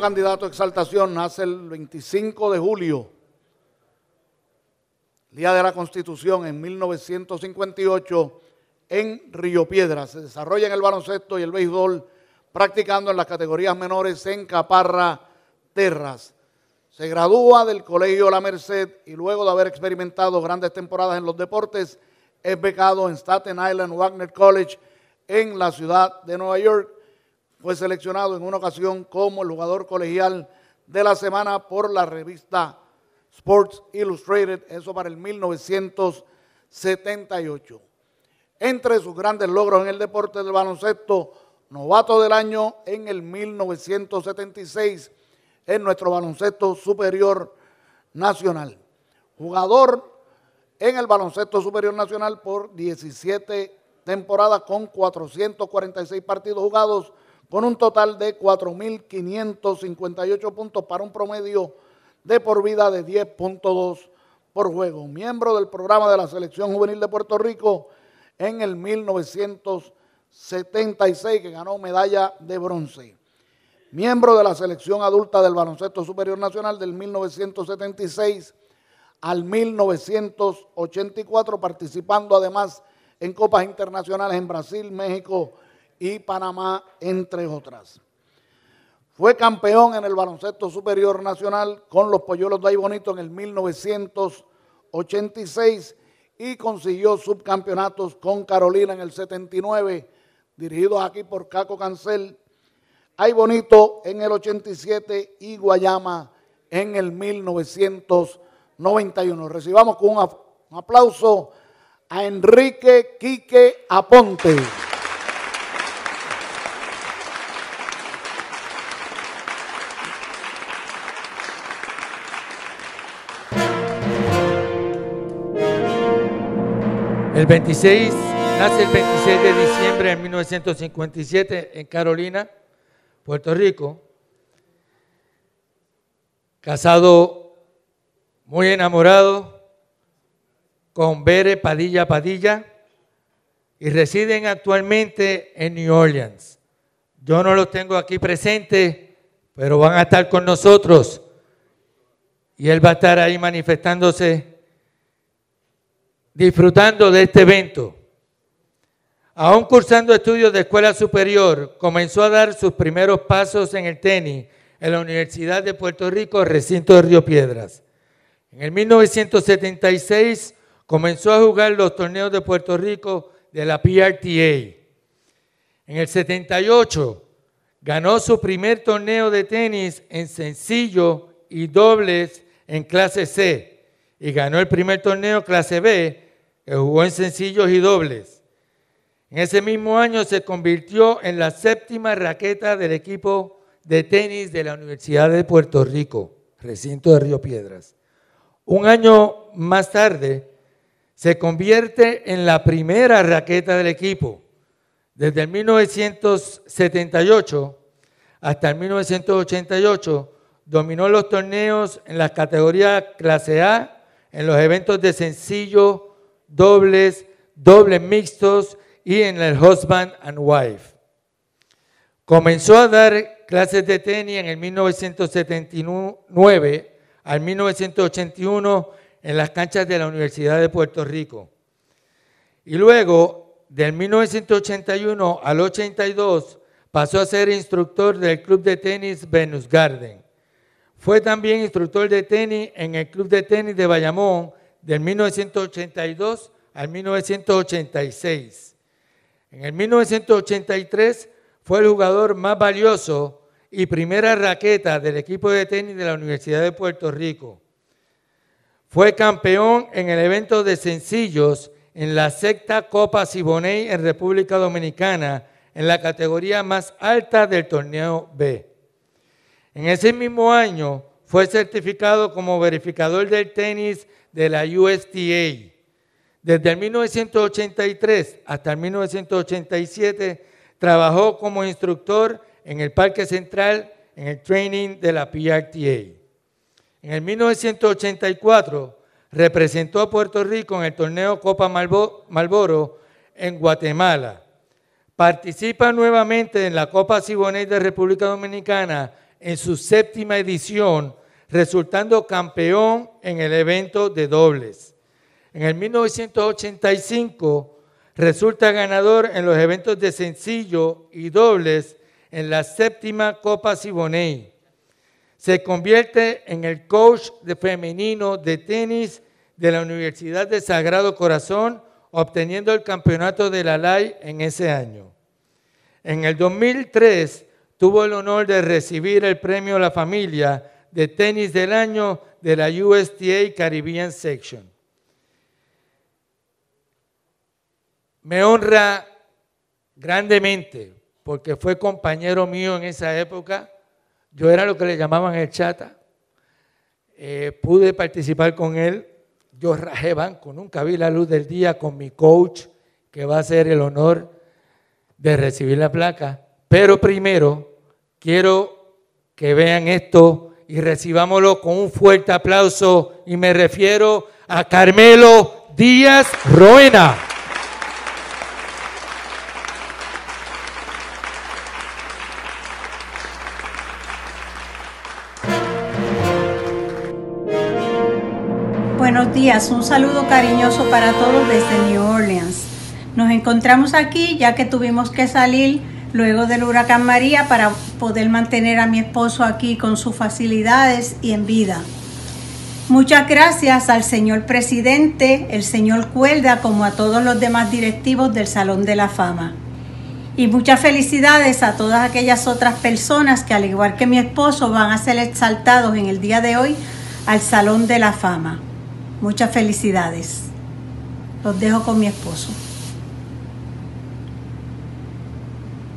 B: Candidato a exaltación nace el 25 de julio, Día de la Constitución, en 1958, en Río Piedras. Se desarrolla en el baloncesto y el béisbol, practicando en las categorías menores en Caparra, Terras. Se gradúa del Colegio La Merced y luego de haber experimentado grandes temporadas en los deportes, es becado en Staten Island Wagner College en la ciudad de Nueva York fue seleccionado en una ocasión como el jugador colegial de la semana por la revista Sports Illustrated, eso para el 1978. Entre sus grandes logros en el deporte del baloncesto, novato del año en el 1976 en nuestro baloncesto superior nacional. Jugador en el baloncesto superior nacional por 17 temporadas con 446 partidos jugados con un total de 4.558 puntos para un promedio de por vida de 10.2 por juego. Miembro del programa de la Selección Juvenil de Puerto Rico en el 1976, que ganó medalla de bronce. Miembro de la Selección Adulta del Baloncesto Superior Nacional del 1976 al 1984, participando además en copas internacionales en Brasil, México y Panamá, entre otras. Fue campeón en el baloncesto superior nacional con los Polluelos de Bonito en el 1986 y consiguió subcampeonatos con Carolina en el 79, dirigidos aquí por Caco Cancel, Ahí Bonito en el 87 y Guayama en el 1991. Recibamos con un aplauso a Enrique Quique Aponte.
A: El 26, nace el 26 de diciembre de 1957 en Carolina, Puerto Rico. casado muy enamorado con Bere Padilla Padilla y residen actualmente en New Orleans. Yo no los tengo aquí presentes, pero van a estar con nosotros y él va a estar ahí manifestándose, disfrutando de este evento. Aún cursando estudios de escuela superior, comenzó a dar sus primeros pasos en el tenis en la Universidad de Puerto Rico, recinto de Río Piedras. En el 1976 comenzó a jugar los torneos de Puerto Rico de la PRTA. En el 78 ganó su primer torneo de tenis en sencillo y dobles en clase C y ganó el primer torneo clase B que jugó en sencillos y dobles. En ese mismo año se convirtió en la séptima raqueta del equipo de tenis de la Universidad de Puerto Rico, recinto de Río Piedras. Un año más tarde se convierte en la primera raqueta del equipo. Desde el 1978 hasta el 1988 dominó los torneos en las categorías clase A, en los eventos de sencillo, dobles, dobles mixtos y en el husband and wife. Comenzó a dar clases de tenis en el 1979 al 1981 en las canchas de la Universidad de Puerto Rico. Y luego, del 1981 al 82, pasó a ser instructor del club de tenis Venus Garden. Fue también instructor de tenis en el club de tenis de Bayamón del 1982 al 1986. En el 1983 fue el jugador más valioso y primera raqueta del equipo de tenis de la Universidad de Puerto Rico. Fue campeón en el evento de sencillos en la sexta Copa Siboney en República Dominicana en la categoría más alta del torneo B. En ese mismo año fue certificado como verificador del tenis de la USTA desde el 1983 hasta el 1987 trabajó como instructor en el Parque Central en el training de la PRTA. En el 1984 representó a Puerto Rico en el torneo Copa Malboro en Guatemala. Participa nuevamente en la Copa Siboney de República Dominicana en su séptima edición, resultando campeón en el evento de dobles. En el 1985 resulta ganador en los eventos de sencillo y dobles en la séptima Copa Siboney. Se convierte en el coach de femenino de tenis de la Universidad de Sagrado Corazón, obteniendo el campeonato de la LAI en ese año. En el 2003 tuvo el honor de recibir el premio La Familia de Tenis del Año de la USTA Caribbean Section. me honra grandemente porque fue compañero mío en esa época. Yo era lo que le llamaban el chata. Eh, pude participar con él. Yo rajé banco, nunca vi la luz del día con mi coach, que va a ser el honor de recibir la placa. Pero primero quiero que vean esto y recibámoslo con un fuerte aplauso. Y me refiero a Carmelo Díaz Roena.
G: buenos días. Un saludo cariñoso para todos desde New Orleans. Nos encontramos aquí ya que tuvimos que salir luego del huracán María para poder mantener a mi esposo aquí con sus facilidades y en vida. Muchas gracias al señor presidente, el señor Cuelda, como a todos los demás directivos del Salón de la Fama. Y muchas felicidades a todas aquellas otras personas que al igual que mi esposo van a ser exaltados en el día de hoy al Salón de la Fama. Muchas felicidades. Los dejo con mi esposo.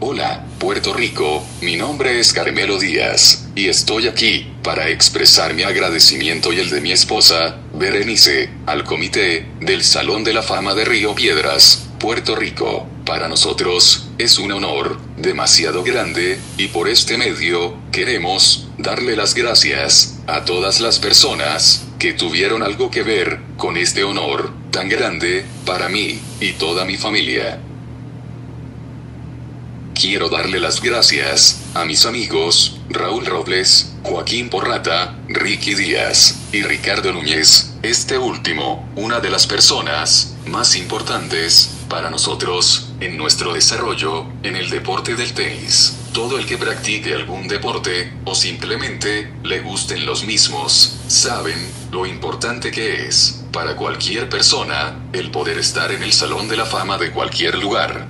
H: Hola, Puerto Rico, mi nombre es Carmelo Díaz, y estoy aquí para expresar mi agradecimiento y el de mi esposa, Berenice, al comité del Salón de la Fama de Río Piedras, Puerto Rico, para nosotros, es un honor demasiado grande, y por este medio, queremos darle las gracias a todas las personas que tuvieron algo que ver con este honor tan grande para mí y toda mi familia. Quiero darle las gracias a mis amigos Raúl Robles, Joaquín Porrata, Ricky Díaz y Ricardo Núñez, este último, una de las personas más importantes para nosotros en nuestro desarrollo en el deporte del tenis. Todo el que practique algún deporte o simplemente le gusten los mismos, saben lo importante que es para cualquier persona el poder estar en el salón de la fama de cualquier lugar.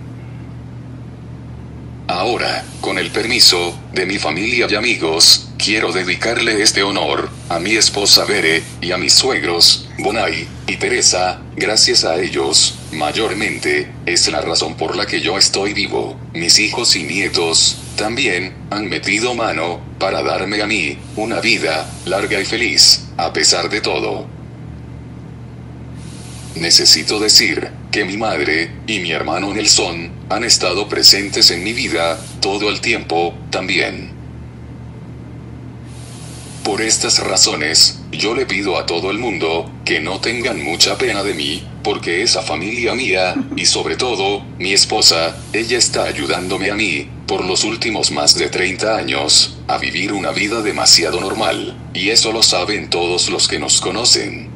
H: Ahora, con el permiso de mi familia y amigos, quiero dedicarle este honor a mi esposa Bere y a mis suegros, Bonai y Teresa. Gracias a ellos, mayormente, es la razón por la que yo estoy vivo. Mis hijos y nietos también han metido mano para darme a mí una vida larga y feliz, a pesar de todo. Necesito decir que mi madre y mi hermano Nelson han estado presentes en mi vida todo el tiempo también. Por estas razones, yo le pido a todo el mundo que no tengan mucha pena de mí, porque esa familia mía, y sobre todo, mi esposa, ella está ayudándome a mí, por los últimos más de 30 años, a vivir una vida demasiado normal, y eso lo saben todos los que nos conocen.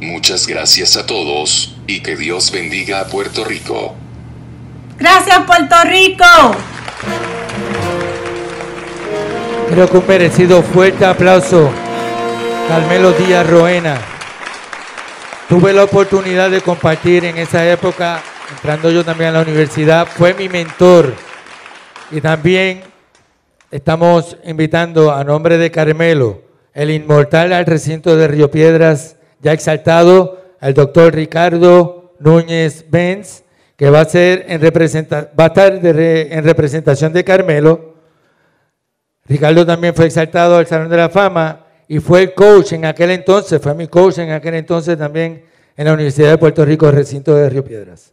H: Muchas gracias a todos, y que Dios bendiga a Puerto Rico.
G: Gracias, Puerto Rico.
A: Creo que un merecido fuerte aplauso. Carmelo Díaz Roena. Tuve la oportunidad de compartir en esa época, entrando yo también a la universidad, fue mi mentor. Y también estamos invitando a nombre de Carmelo, el inmortal al recinto de Río Piedras, ya exaltado, al doctor Ricardo Núñez Benz, que va a, ser estar en representación de Carmelo. Ricardo también fue exaltado al Salón de la Fama y fue el coach en aquel entonces, fue mi coach en aquel entonces también en la Universidad de Puerto Rico, recinto de Río Piedras.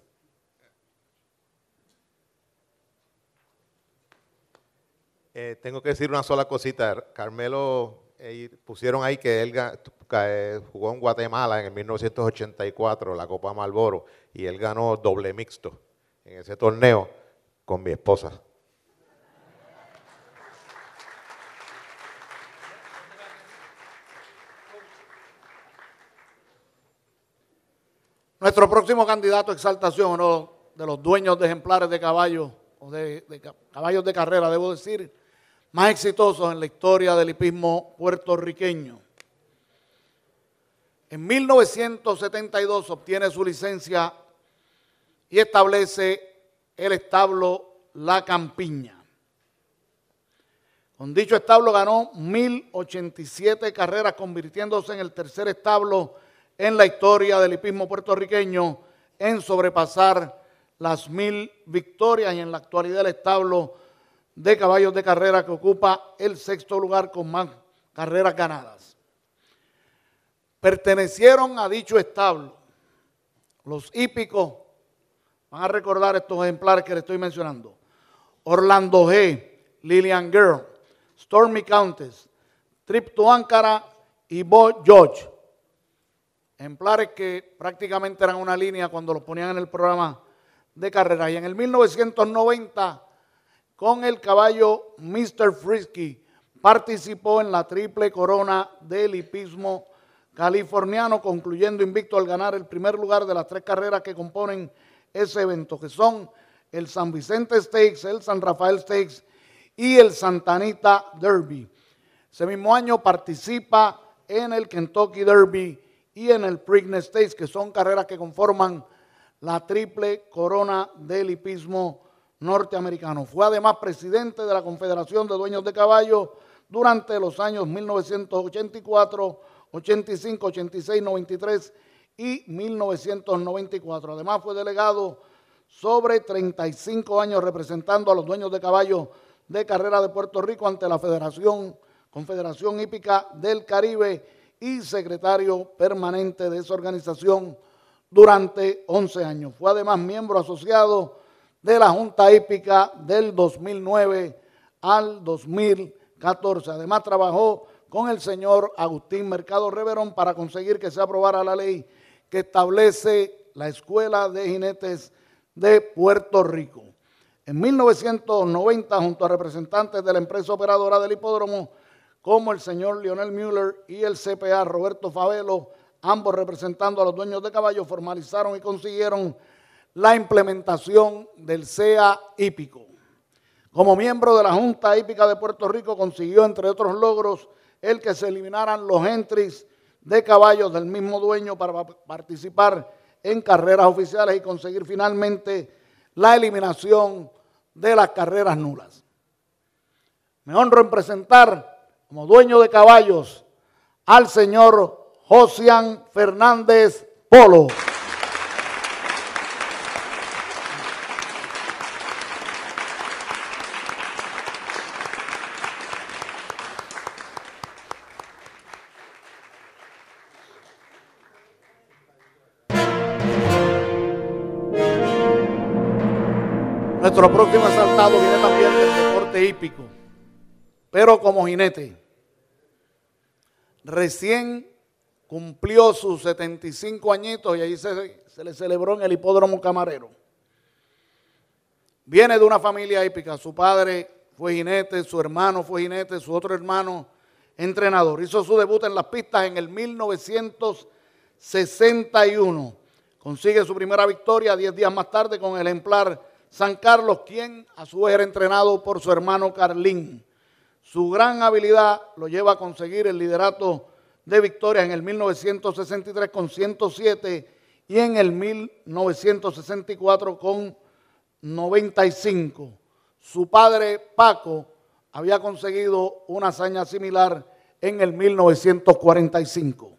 I: Eh, tengo que decir una sola cosita. Carmelo, eh, pusieron ahí que él eh, jugó en Guatemala en el 1984, la Copa Malboro, y él ganó doble mixto en ese torneo con mi esposa.
B: Nuestro próximo candidato a exaltación, uno de los dueños de ejemplares de caballos, o de, de caballos de carrera, debo decir, más exitosos en la historia del hipismo puertorriqueño. En 1972 obtiene su licencia y establece el establo La Campiña. Con dicho establo ganó 1087 carreras, convirtiéndose en el tercer establo en la historia del hipismo puertorriqueño en sobrepasar las mil victorias y en la actualidad el establo de caballos de carrera que ocupa el sexto lugar con más carreras ganadas. Pertenecieron a dicho establo los hípicos, van a recordar estos ejemplares que les estoy mencionando, Orlando G., Lillian Girl, Stormy Countess, Trip to Ankara y Bo George. Ejemplares que prácticamente eran una línea cuando los ponían en el programa de carrera. Y en el 1990, con el caballo Mr. Frisky, participó en la triple corona del hipismo californiano, concluyendo invicto al ganar el primer lugar de las tres carreras que componen ese evento, que son el San Vicente Stakes, el San Rafael Stakes y el Santanita Derby. Ese mismo año participa en el Kentucky Derby y en el Preakness Stakes, que son carreras que conforman la triple corona del hipismo norteamericano. Fue además presidente de la Confederación de Dueños de Caballos durante los años 1984, 85, 86, 93 y 1994. Además fue delegado sobre 35 años representando a los dueños de caballos de carrera de Puerto Rico ante la Federación, Confederación Hípica del Caribe y secretario permanente de esa organización durante 11 años. Fue además miembro asociado de la Junta Hípica del 2009 al 2014. Además trabajó con el señor Agustín Mercado Reverón para conseguir que se aprobara la ley que establece la Escuela de Jinetes de Puerto Rico. En 1990, junto a representantes de la empresa operadora del hipódromo, como el señor Lionel Mueller y el CPA Roberto Favelo, ambos representando a los dueños de caballos, formalizaron y consiguieron la implementación del CEA hípico. Como miembro de la Junta Hípica de Puerto Rico, consiguió, entre otros logros, el que se eliminaran los entries de caballos del mismo dueño para participar en carreras oficiales y conseguir finalmente la eliminación de las carreras nulas. Me honro en presentar como dueño de caballos al señor Josian Fernández Polo. Nuestro próximo asaltado viene también del deporte hípico, pero como jinete. Recién cumplió sus 75 añitos y ahí se, le celebró en el hipódromo camarero. Viene de una familia hípica, su padre fue jinete, su hermano fue jinete, su otro hermano entrenador. Hizo su debut en las pistas en el 1961. Consigue su primera victoria 10 días más tarde con el ejemplar San Carlos, quien a su vez era entrenado por su hermano Carlín. Su gran habilidad lo lleva a conseguir el liderato de victorias en el 1963 con 107 y en el 1964 con 95. Su padre Paco había conseguido una hazaña similar en el 1945.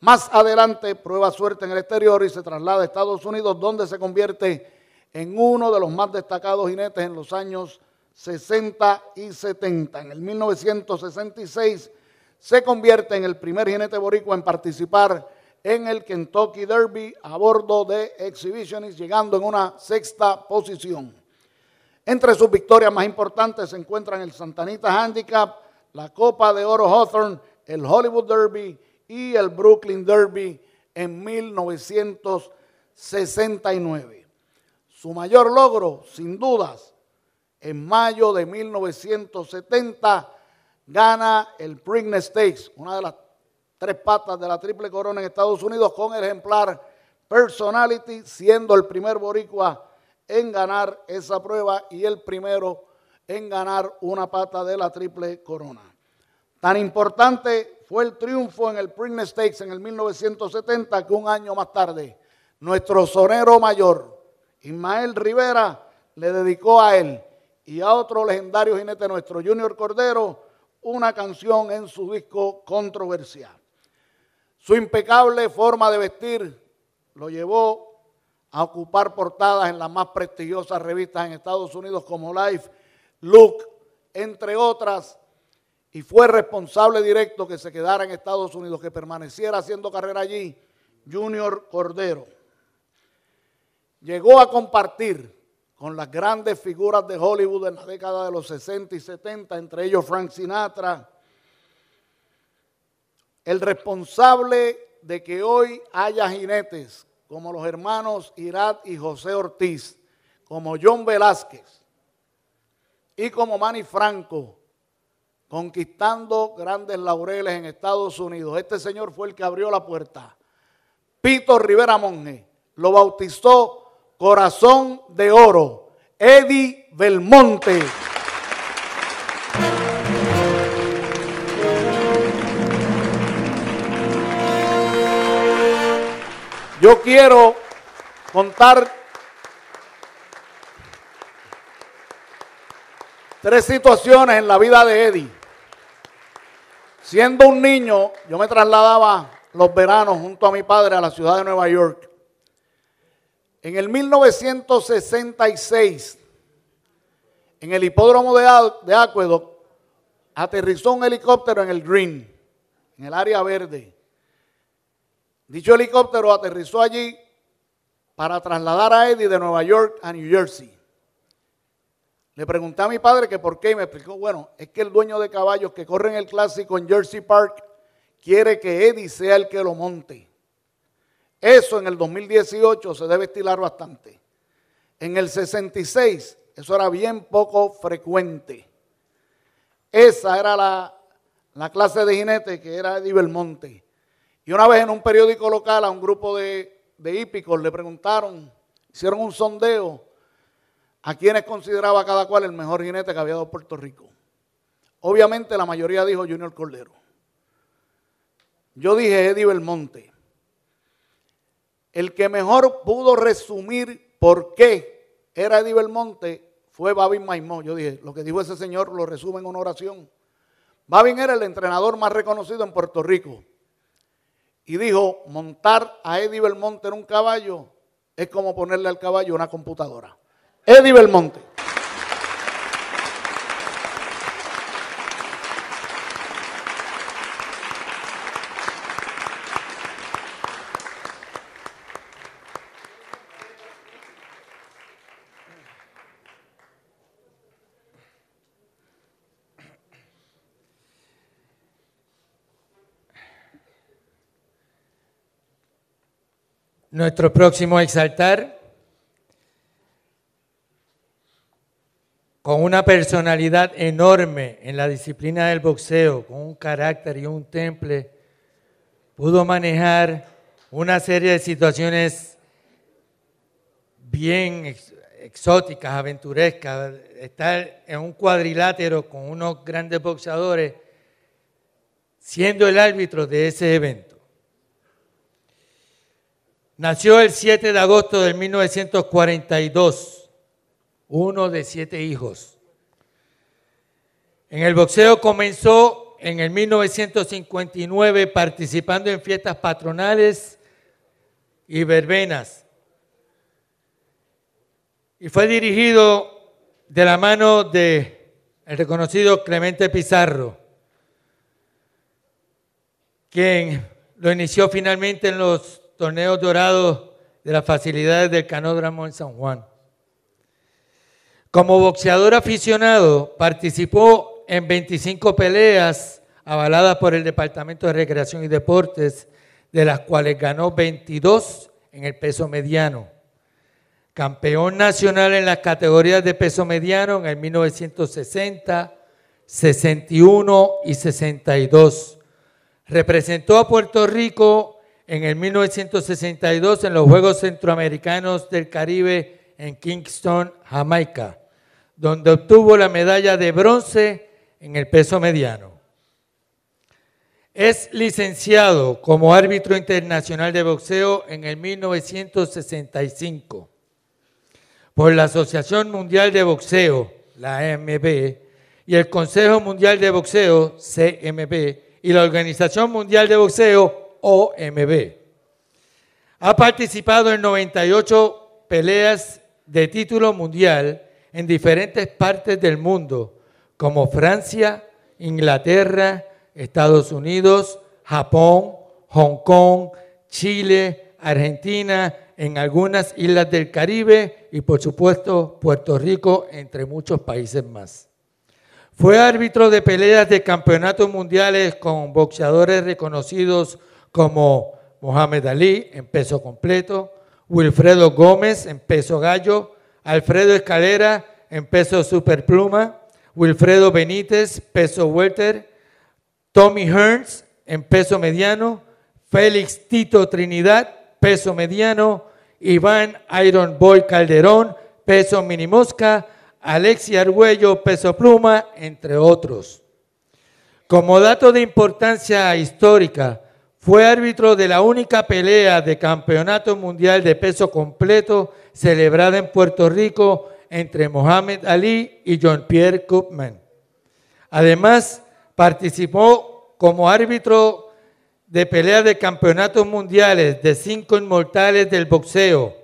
B: Más adelante prueba suerte en el exterior y se traslada a Estados Unidos donde se convierte en uno de los más destacados jinetes en los años 60 y 70. En el 1966 se convierte en el primer jinete boricua en participar en el Kentucky Derby a bordo de Exhibitionist, llegando en una sexta posición. Entre sus victorias más importantes se encuentran el Santanita Handicap, la Copa de Oro Hawthorne, el Hollywood Derby y el Brooklyn Derby en 1969. Su mayor logro, sin dudas, en mayo de 1970 gana el Preakness Stakes, una de las tres patas de la Triple Corona en Estados Unidos, con el ejemplar Personality, siendo el primer boricua en ganar esa prueba y el primero en ganar una pata de la Triple Corona. Tan importante fue el triunfo en el Preakness Stakes en el 1970 que un año más tarde, nuestro sonero mayor, Ismael Rivera le dedicó a él y a otro legendario jinete nuestro, Junior Cordero, una canción en su disco Controversial. Su impecable forma de vestir lo llevó a ocupar portadas en las más prestigiosas revistas en Estados Unidos como Life, Look, entre otras, y fue responsable directo que se quedara en Estados Unidos, que permaneciera haciendo carrera allí, Junior Cordero llegó a compartir con las grandes figuras de Hollywood en la década de los 60 y 70, entre ellos Frank Sinatra, el responsable de que hoy haya jinetes como los hermanos Irad y José Ortiz, como John Velázquez y como Manny Franco, conquistando grandes laureles en Estados Unidos. Este señor fue el que abrió la puerta. Pito Rivera Monge lo bautizó Corazón de Oro, Eddie Belmonte. Yo quiero contar tres situaciones en la vida de Eddie. Siendo un niño, yo me trasladaba los veranos junto a mi padre a la ciudad de Nueva York. En el 1966, en el hipódromo de, de aterrizó un helicóptero en el Green, en el área verde. Dicho helicóptero aterrizó allí para trasladar a Eddie de Nueva York a New Jersey. Le pregunté a mi padre que por qué y me explicó, bueno, es que el dueño de caballos que corre en el clásico en Jersey Park quiere que Eddie sea el que lo monte. Eso en el 2018 se debe estilar bastante. En el 66 eso era bien poco frecuente. Esa era la, clase de jinete que era Eddie Belmonte. Y una vez en un periódico local a un grupo de, de hípicos le preguntaron, hicieron un sondeo a quienes consideraba cada cual el mejor jinete que había dado Puerto Rico. Obviamente la mayoría dijo Junior Cordero. Yo dije Eddie Belmonte. El que mejor pudo resumir por qué era Eddie Belmonte fue Babin Maimó. Yo dije, lo que dijo ese señor lo resume en una oración. Babin era el entrenador más reconocido en Puerto Rico. Y dijo, montar a Eddie Belmonte en un caballo es como ponerle al caballo una computadora. Eddie Belmonte.
A: Nuestro próximo exaltar, con una personalidad enorme en la disciplina del boxeo, con un carácter y un temple, pudo manejar una serie de situaciones bien exóticas, aventurescas, estar en un cuadrilátero con unos grandes boxeadores, siendo el árbitro de ese evento. Nació el 7 de agosto de 1942, uno de siete hijos. En el boxeo comenzó en el 1959 participando en fiestas patronales y verbenas. Y fue dirigido de la mano de el reconocido Clemente Pizarro, quien lo inició finalmente en los torneos dorados de las facilidades del Canódromo en San Juan. Como boxeador aficionado, participó en 25 peleas avaladas por el Departamento de Recreación y Deportes, de las cuales ganó 22 en el peso mediano. Campeón nacional en las categorías de peso mediano en el 1960, 61 y 62. Representó a Puerto Rico en el 1962 en los Juegos Centroamericanos del Caribe en Kingston, Jamaica, donde obtuvo la medalla de bronce en el peso mediano. Es licenciado como árbitro internacional de boxeo en el 1965 por la Asociación Mundial de Boxeo, la AMB, y el Consejo Mundial de Boxeo, CMB, y la Organización Mundial de Boxeo, OMB. Ha participado en 98 peleas de título mundial en diferentes partes del mundo, como Francia, Inglaterra, Estados Unidos, Japón, Hong Kong, Chile, Argentina, en algunas islas del Caribe y por supuesto Puerto Rico, entre muchos países más. Fue árbitro de peleas de campeonatos mundiales con boxeadores reconocidos como Mohamed Ali en peso completo, Wilfredo Gómez en peso gallo, Alfredo Escalera en peso superpluma, Wilfredo Benítez, peso welter, Tommy Hearns en peso mediano, Félix Tito Trinidad, peso mediano, Iván Iron Boy Calderón, peso minimosca, Alexia Argüello, peso pluma, entre otros. Como dato de importancia histórica, fue árbitro de la única pelea de campeonato mundial de peso completo celebrada en Puerto Rico entre Mohamed Ali y John Pierre Koopman. Además, participó como árbitro de peleas de campeonatos mundiales de cinco inmortales del boxeo.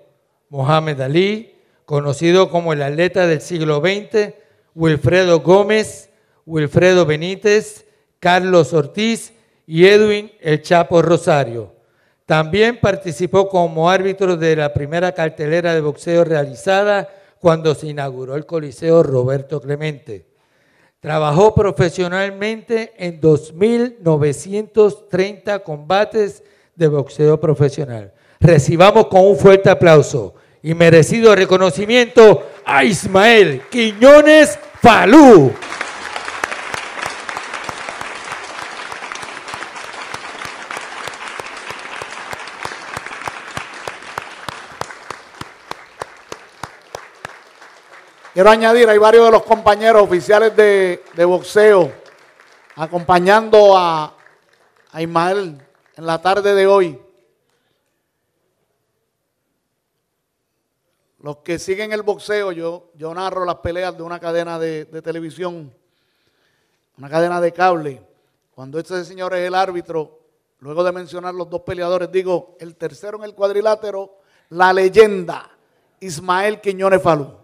A: Mohamed Ali, conocido como el atleta del siglo XX, Wilfredo Gómez, Wilfredo Benítez, Carlos Ortiz y Edwin El Chapo Rosario. También participó como árbitro de la primera cartelera de boxeo realizada cuando se inauguró el Coliseo Roberto Clemente. Trabajó profesionalmente en 2.930 combates de boxeo profesional. Recibamos con un fuerte aplauso y merecido reconocimiento a Ismael Quiñones Falú.
B: Quiero añadir, hay varios de los compañeros oficiales de, boxeo acompañando a, Ismael en la tarde de hoy. Los que siguen el boxeo, yo, yo narro las peleas de una cadena de, de televisión, una cadena de cable. Cuando este señor es el árbitro, luego de mencionar los dos peleadores, digo, el tercero en el cuadrilátero, la leyenda, Ismael Quiñones Falú.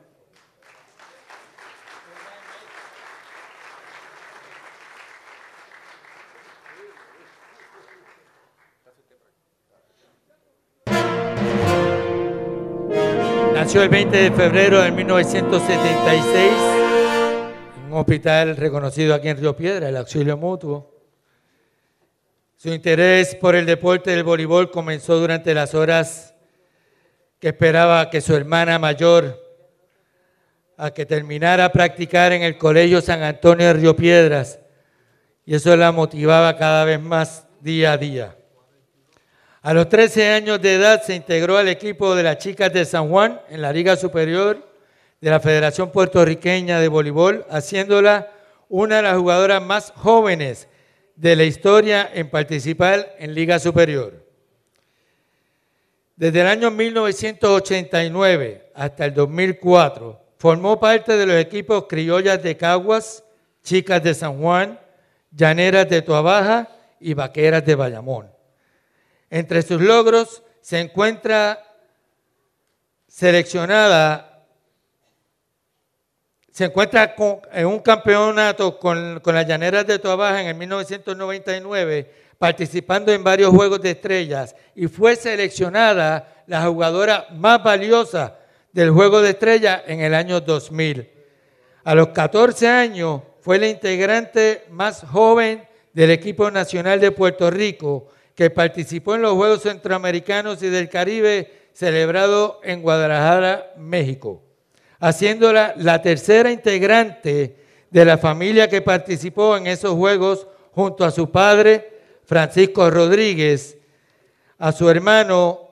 A: Nació el 20 de febrero de 1976 en un hospital reconocido aquí en Río Piedra, el Auxilio Mutuo. Su interés por el deporte del voleibol comenzó durante las horas que esperaba que su hermana mayor a que terminara a practicar en el Colegio San Antonio de Río Piedras y eso la motivaba cada vez más día a día. A los 13 años de edad se integró al equipo de las chicas de San Juan en la Liga Superior de la Federación Puertorriqueña de Voleibol, haciéndola una de las jugadoras más jóvenes de la historia en participar en Liga Superior. Desde el año 1989 hasta el 2004 formó parte de los equipos criollas de Caguas, chicas de San Juan, llaneras de Tuabaja y vaqueras de Bayamón. Entre sus logros se encuentra seleccionada, se encuentra en un campeonato con, con las Llaneras de Toabaja en el 1999, participando en varios Juegos de Estrellas y fue seleccionada la jugadora más valiosa del Juego de Estrellas en el año 2000. A los 14 años fue la integrante más joven del equipo nacional de Puerto Rico que participó en los Juegos Centroamericanos y del Caribe celebrado en Guadalajara, México, haciéndola la tercera integrante de la familia que participó en esos Juegos junto a su padre, Francisco Rodríguez, a su hermano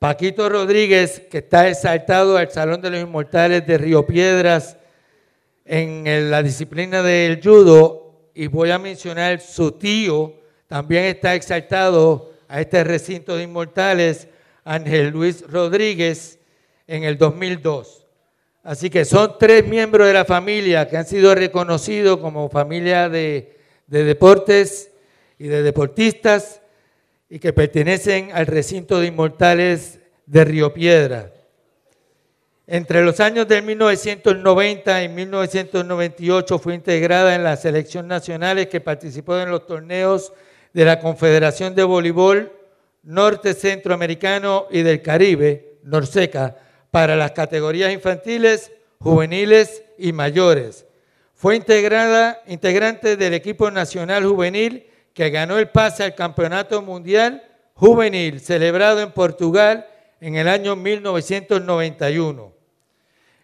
A: Paquito Rodríguez, que está exaltado al Salón de los Inmortales de Río Piedras en la disciplina del judo, y voy a mencionar su tío, también está exaltado a este recinto de inmortales Ángel Luis Rodríguez en el 2002. Así que son tres miembros de la familia que han sido reconocidos como familia de, de deportes y de deportistas y que pertenecen al recinto de inmortales de Río Piedra. Entre los años de 1990 y 1998 fue integrada en las selecciones nacionales que participó en los torneos de la Confederación de Voleibol Norte Centroamericano y del Caribe, Norseca, para las categorías infantiles, juveniles y mayores. Fue integrada, integrante del equipo nacional juvenil que ganó el pase al Campeonato Mundial Juvenil celebrado en Portugal en el año 1991.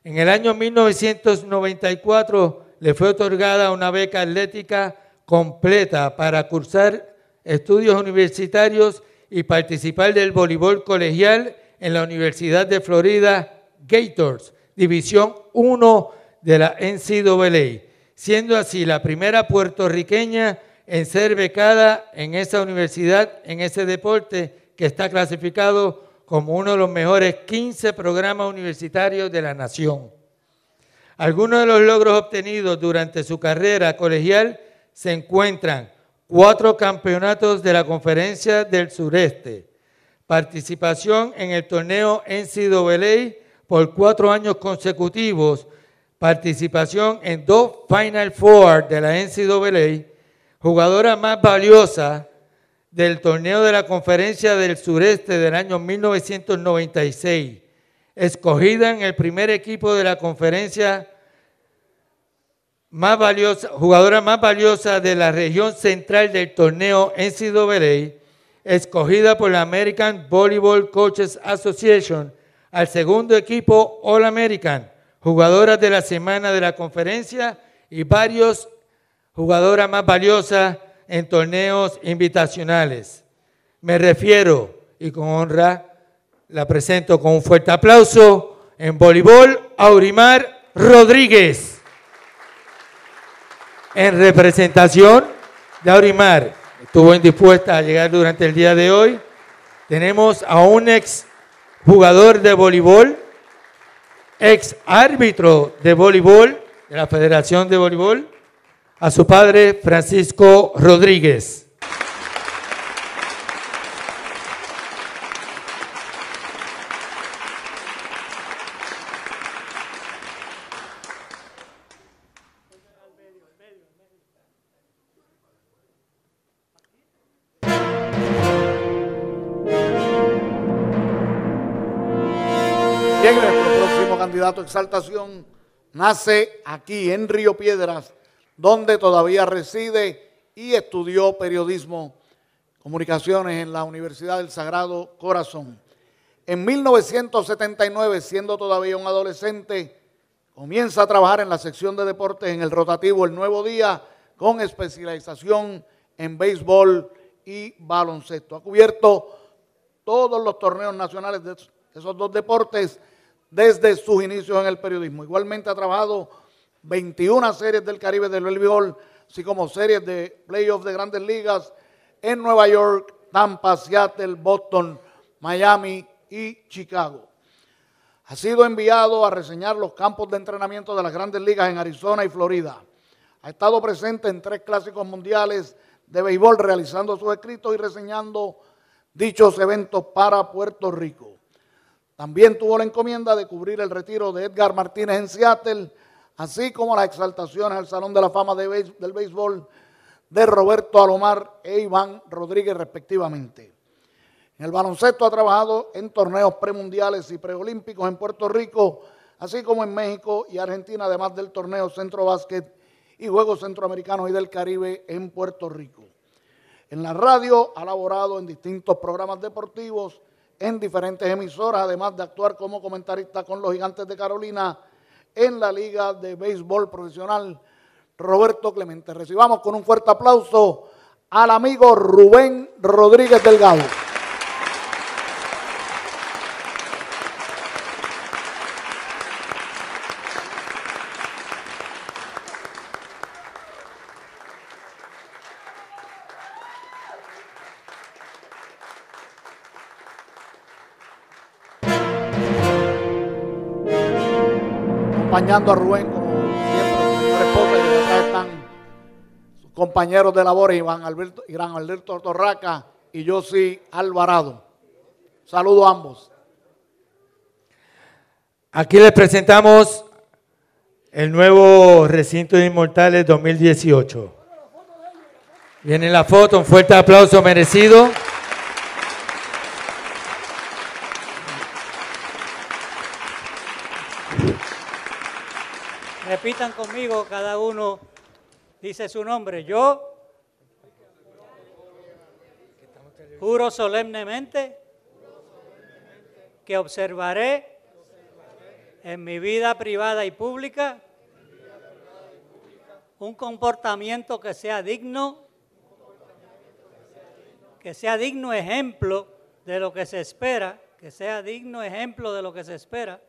A: En el año 1994 le fue otorgada una beca atlética completa para cursar estudios universitarios y participar del voleibol colegial en la Universidad de Florida Gators, División 1 de la NCAA, siendo así la primera puertorriqueña en ser becada en esa universidad, en ese deporte que está clasificado como uno de los mejores 15 programas universitarios de la nación. Algunos de los logros obtenidos durante su carrera colegial se encuentran cuatro campeonatos de la Conferencia del Sureste, participación en el torneo NCAA por cuatro años consecutivos, participación en dos Final Four de la NCAA, jugadora más valiosa del torneo de la Conferencia del Sureste del año 1996, escogida en el primer equipo de la conferencia más valiosa, jugadora más valiosa de la región central del torneo NCAA, escogida por la American Volleyball Coaches Association al segundo equipo All American, jugadoras de la semana de la conferencia y varios jugadoras más valiosas en torneos invitacionales. Me refiero, y con honra, la presento con un fuerte aplauso, en voleibol, Aurimar Rodríguez. En representación de Aurimar, estuvo indispuesta a llegar durante el día de hoy. Tenemos a un ex jugador de voleibol, ex árbitro de voleibol de la Federación de Voleibol, a su padre Francisco Rodríguez.
B: A exaltación nace aquí en Río Piedras, donde todavía reside y estudió periodismo, comunicaciones en la Universidad del Sagrado Corazón. En 1979, siendo todavía un adolescente, comienza a trabajar en la sección de deportes en el rotativo El Nuevo Día, con especialización en béisbol y baloncesto. Ha cubierto todos los torneos nacionales de esos dos deportes desde sus inicios en el periodismo. Igualmente ha trabajado 21 series del Caribe del béisbol, así como series de playoffs de grandes ligas en Nueva York, Tampa, Seattle, Boston, Miami y Chicago. Ha sido enviado a reseñar los campos de entrenamiento de las grandes ligas en Arizona y Florida. Ha estado presente en tres clásicos mundiales de béisbol realizando sus escritos y reseñando dichos eventos para Puerto Rico. También tuvo la encomienda de cubrir el retiro de Edgar Martínez en Seattle, así como las exaltaciones al Salón de la Fama del Béisbol de Roberto Alomar e Iván Rodríguez respectivamente. En el baloncesto ha trabajado en torneos premundiales y preolímpicos en Puerto Rico, así como en México y Argentina, además del torneo Centro Básquet y Juegos Centroamericanos y del Caribe en Puerto Rico. En la radio ha laborado en distintos programas deportivos, en diferentes emisoras, además de actuar como comentarista con los Gigantes de Carolina en la Liga de Béisbol Profesional Roberto Clemente. Recibamos con un fuerte aplauso al amigo Rubén Rodríguez Delgado. Acompañando a Rubén como siempre, su esposa, y detrás están sus compañeros de labores, Iván Alberto, Iván Alberto Torraca y Josi Alvarado. Saludo a ambos.
A: Aquí les presentamos el nuevo recinto de Inmortales 2018. Viene la foto, un fuerte aplauso merecido.
J: Conmigo, cada uno dice su nombre. Yo juro solemnemente que observaré en mi vida privada y pública un comportamiento que sea digno, que sea digno ejemplo de lo que se espera, que sea digno ejemplo de lo que se espera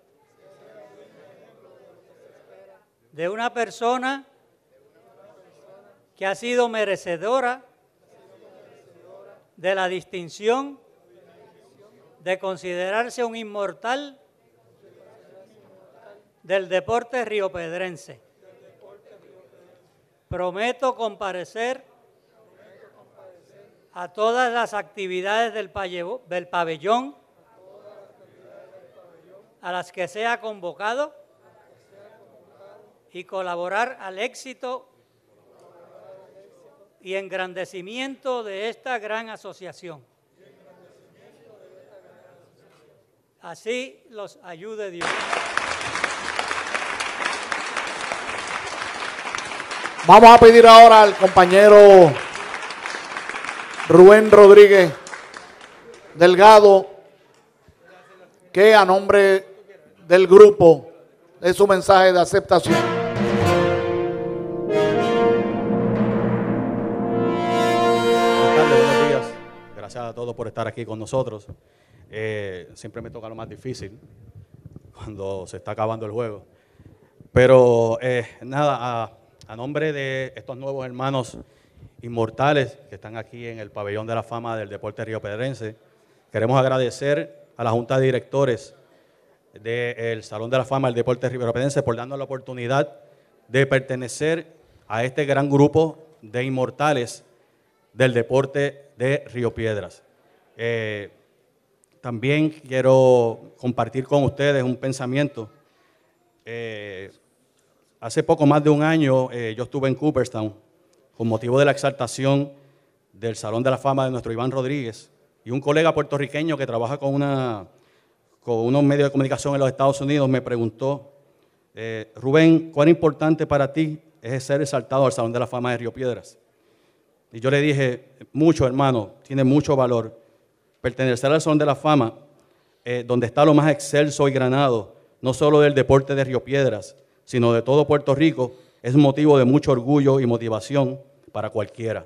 J: de una persona que ha sido merecedora de la distinción de considerarse un inmortal del deporte riopedrense. Prometo comparecer a todas las actividades del, pabellón a las que sea convocado y colaborar al éxito y engrandecimiento de esta gran asociación. Así los ayude Dios.
B: Vamos a pedir ahora al compañero Rubén Rodríguez Delgado que a nombre del grupo dé su mensaje de aceptación.
K: A todos por estar aquí con nosotros. Eh, siempre me toca lo más difícil cuando se está acabando el juego. Pero eh, nada, a, a nombre de estos nuevos hermanos inmortales que están aquí en el pabellón de la fama del deporte río pedrense, queremos agradecer a la Junta de Directores del Salón de la Fama del Deporte río pedrense por darnos la oportunidad de pertenecer a este gran grupo de inmortales del deporte de Río Piedras. Eh, también quiero compartir con ustedes un pensamiento. Eh, hace poco más de un año eh, yo estuve en Cooperstown con motivo de la exaltación del Salón de la Fama de nuestro Iván Rodríguez y un colega puertorriqueño que trabaja con, una, con unos medios de comunicación en los Estados Unidos me preguntó, Rubén, ¿cuán importante para ti es ser exaltado al Salón de la Fama de Río Piedras? Y yo le dije, mucho hermano, tiene mucho valor. Pertenecer al Salón de la Fama, eh, donde está lo más excelso y granado, no solo del deporte de Río Piedras, sino de todo Puerto Rico, es motivo de mucho orgullo y motivación para cualquiera.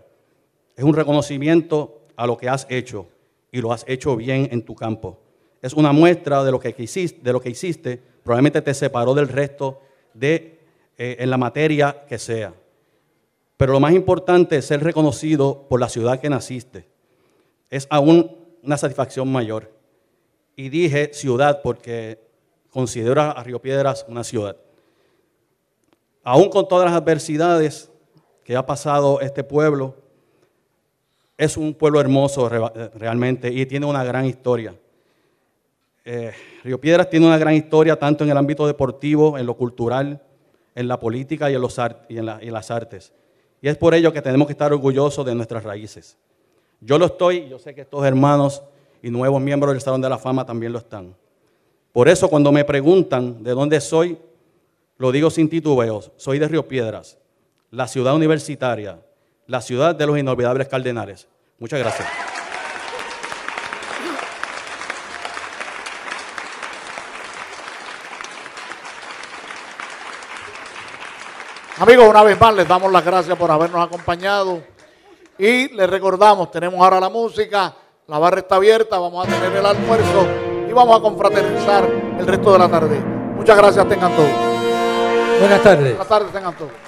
K: Es un reconocimiento a lo que has hecho y lo has hecho bien en tu campo. Es una muestra de lo que hiciste, probablemente te separó del resto de, eh, en la materia que sea. Pero lo más importante es ser reconocido por la ciudad que naciste. Es aún una satisfacción mayor. Y dije ciudad porque considero a Río Piedras una ciudad. Aún con todas las adversidades que ha pasado este pueblo, es un pueblo hermoso realmente y tiene una gran historia. Eh, Río Piedras tiene una gran historia tanto en el ámbito deportivo, en lo cultural, en la política y en, los y en, y en las artes. Y es por ello que tenemos que estar orgullosos de nuestras raíces. Yo lo estoy, yo sé que estos hermanos y nuevos miembros del Salón de la Fama también lo están. Por eso cuando me preguntan de dónde soy, lo digo sin titubeos, soy de Río Piedras, la ciudad universitaria, la ciudad de los inolvidables cardenales. Muchas gracias.
B: Amigos, una vez más les damos las gracias por habernos acompañado y les recordamos, tenemos ahora la música, la barra está abierta, vamos a tener el almuerzo y vamos a confraternizar el resto de la tarde. Muchas gracias, tengan todos.
A: Buenas tardes.
B: Buenas tardes, tengan todos.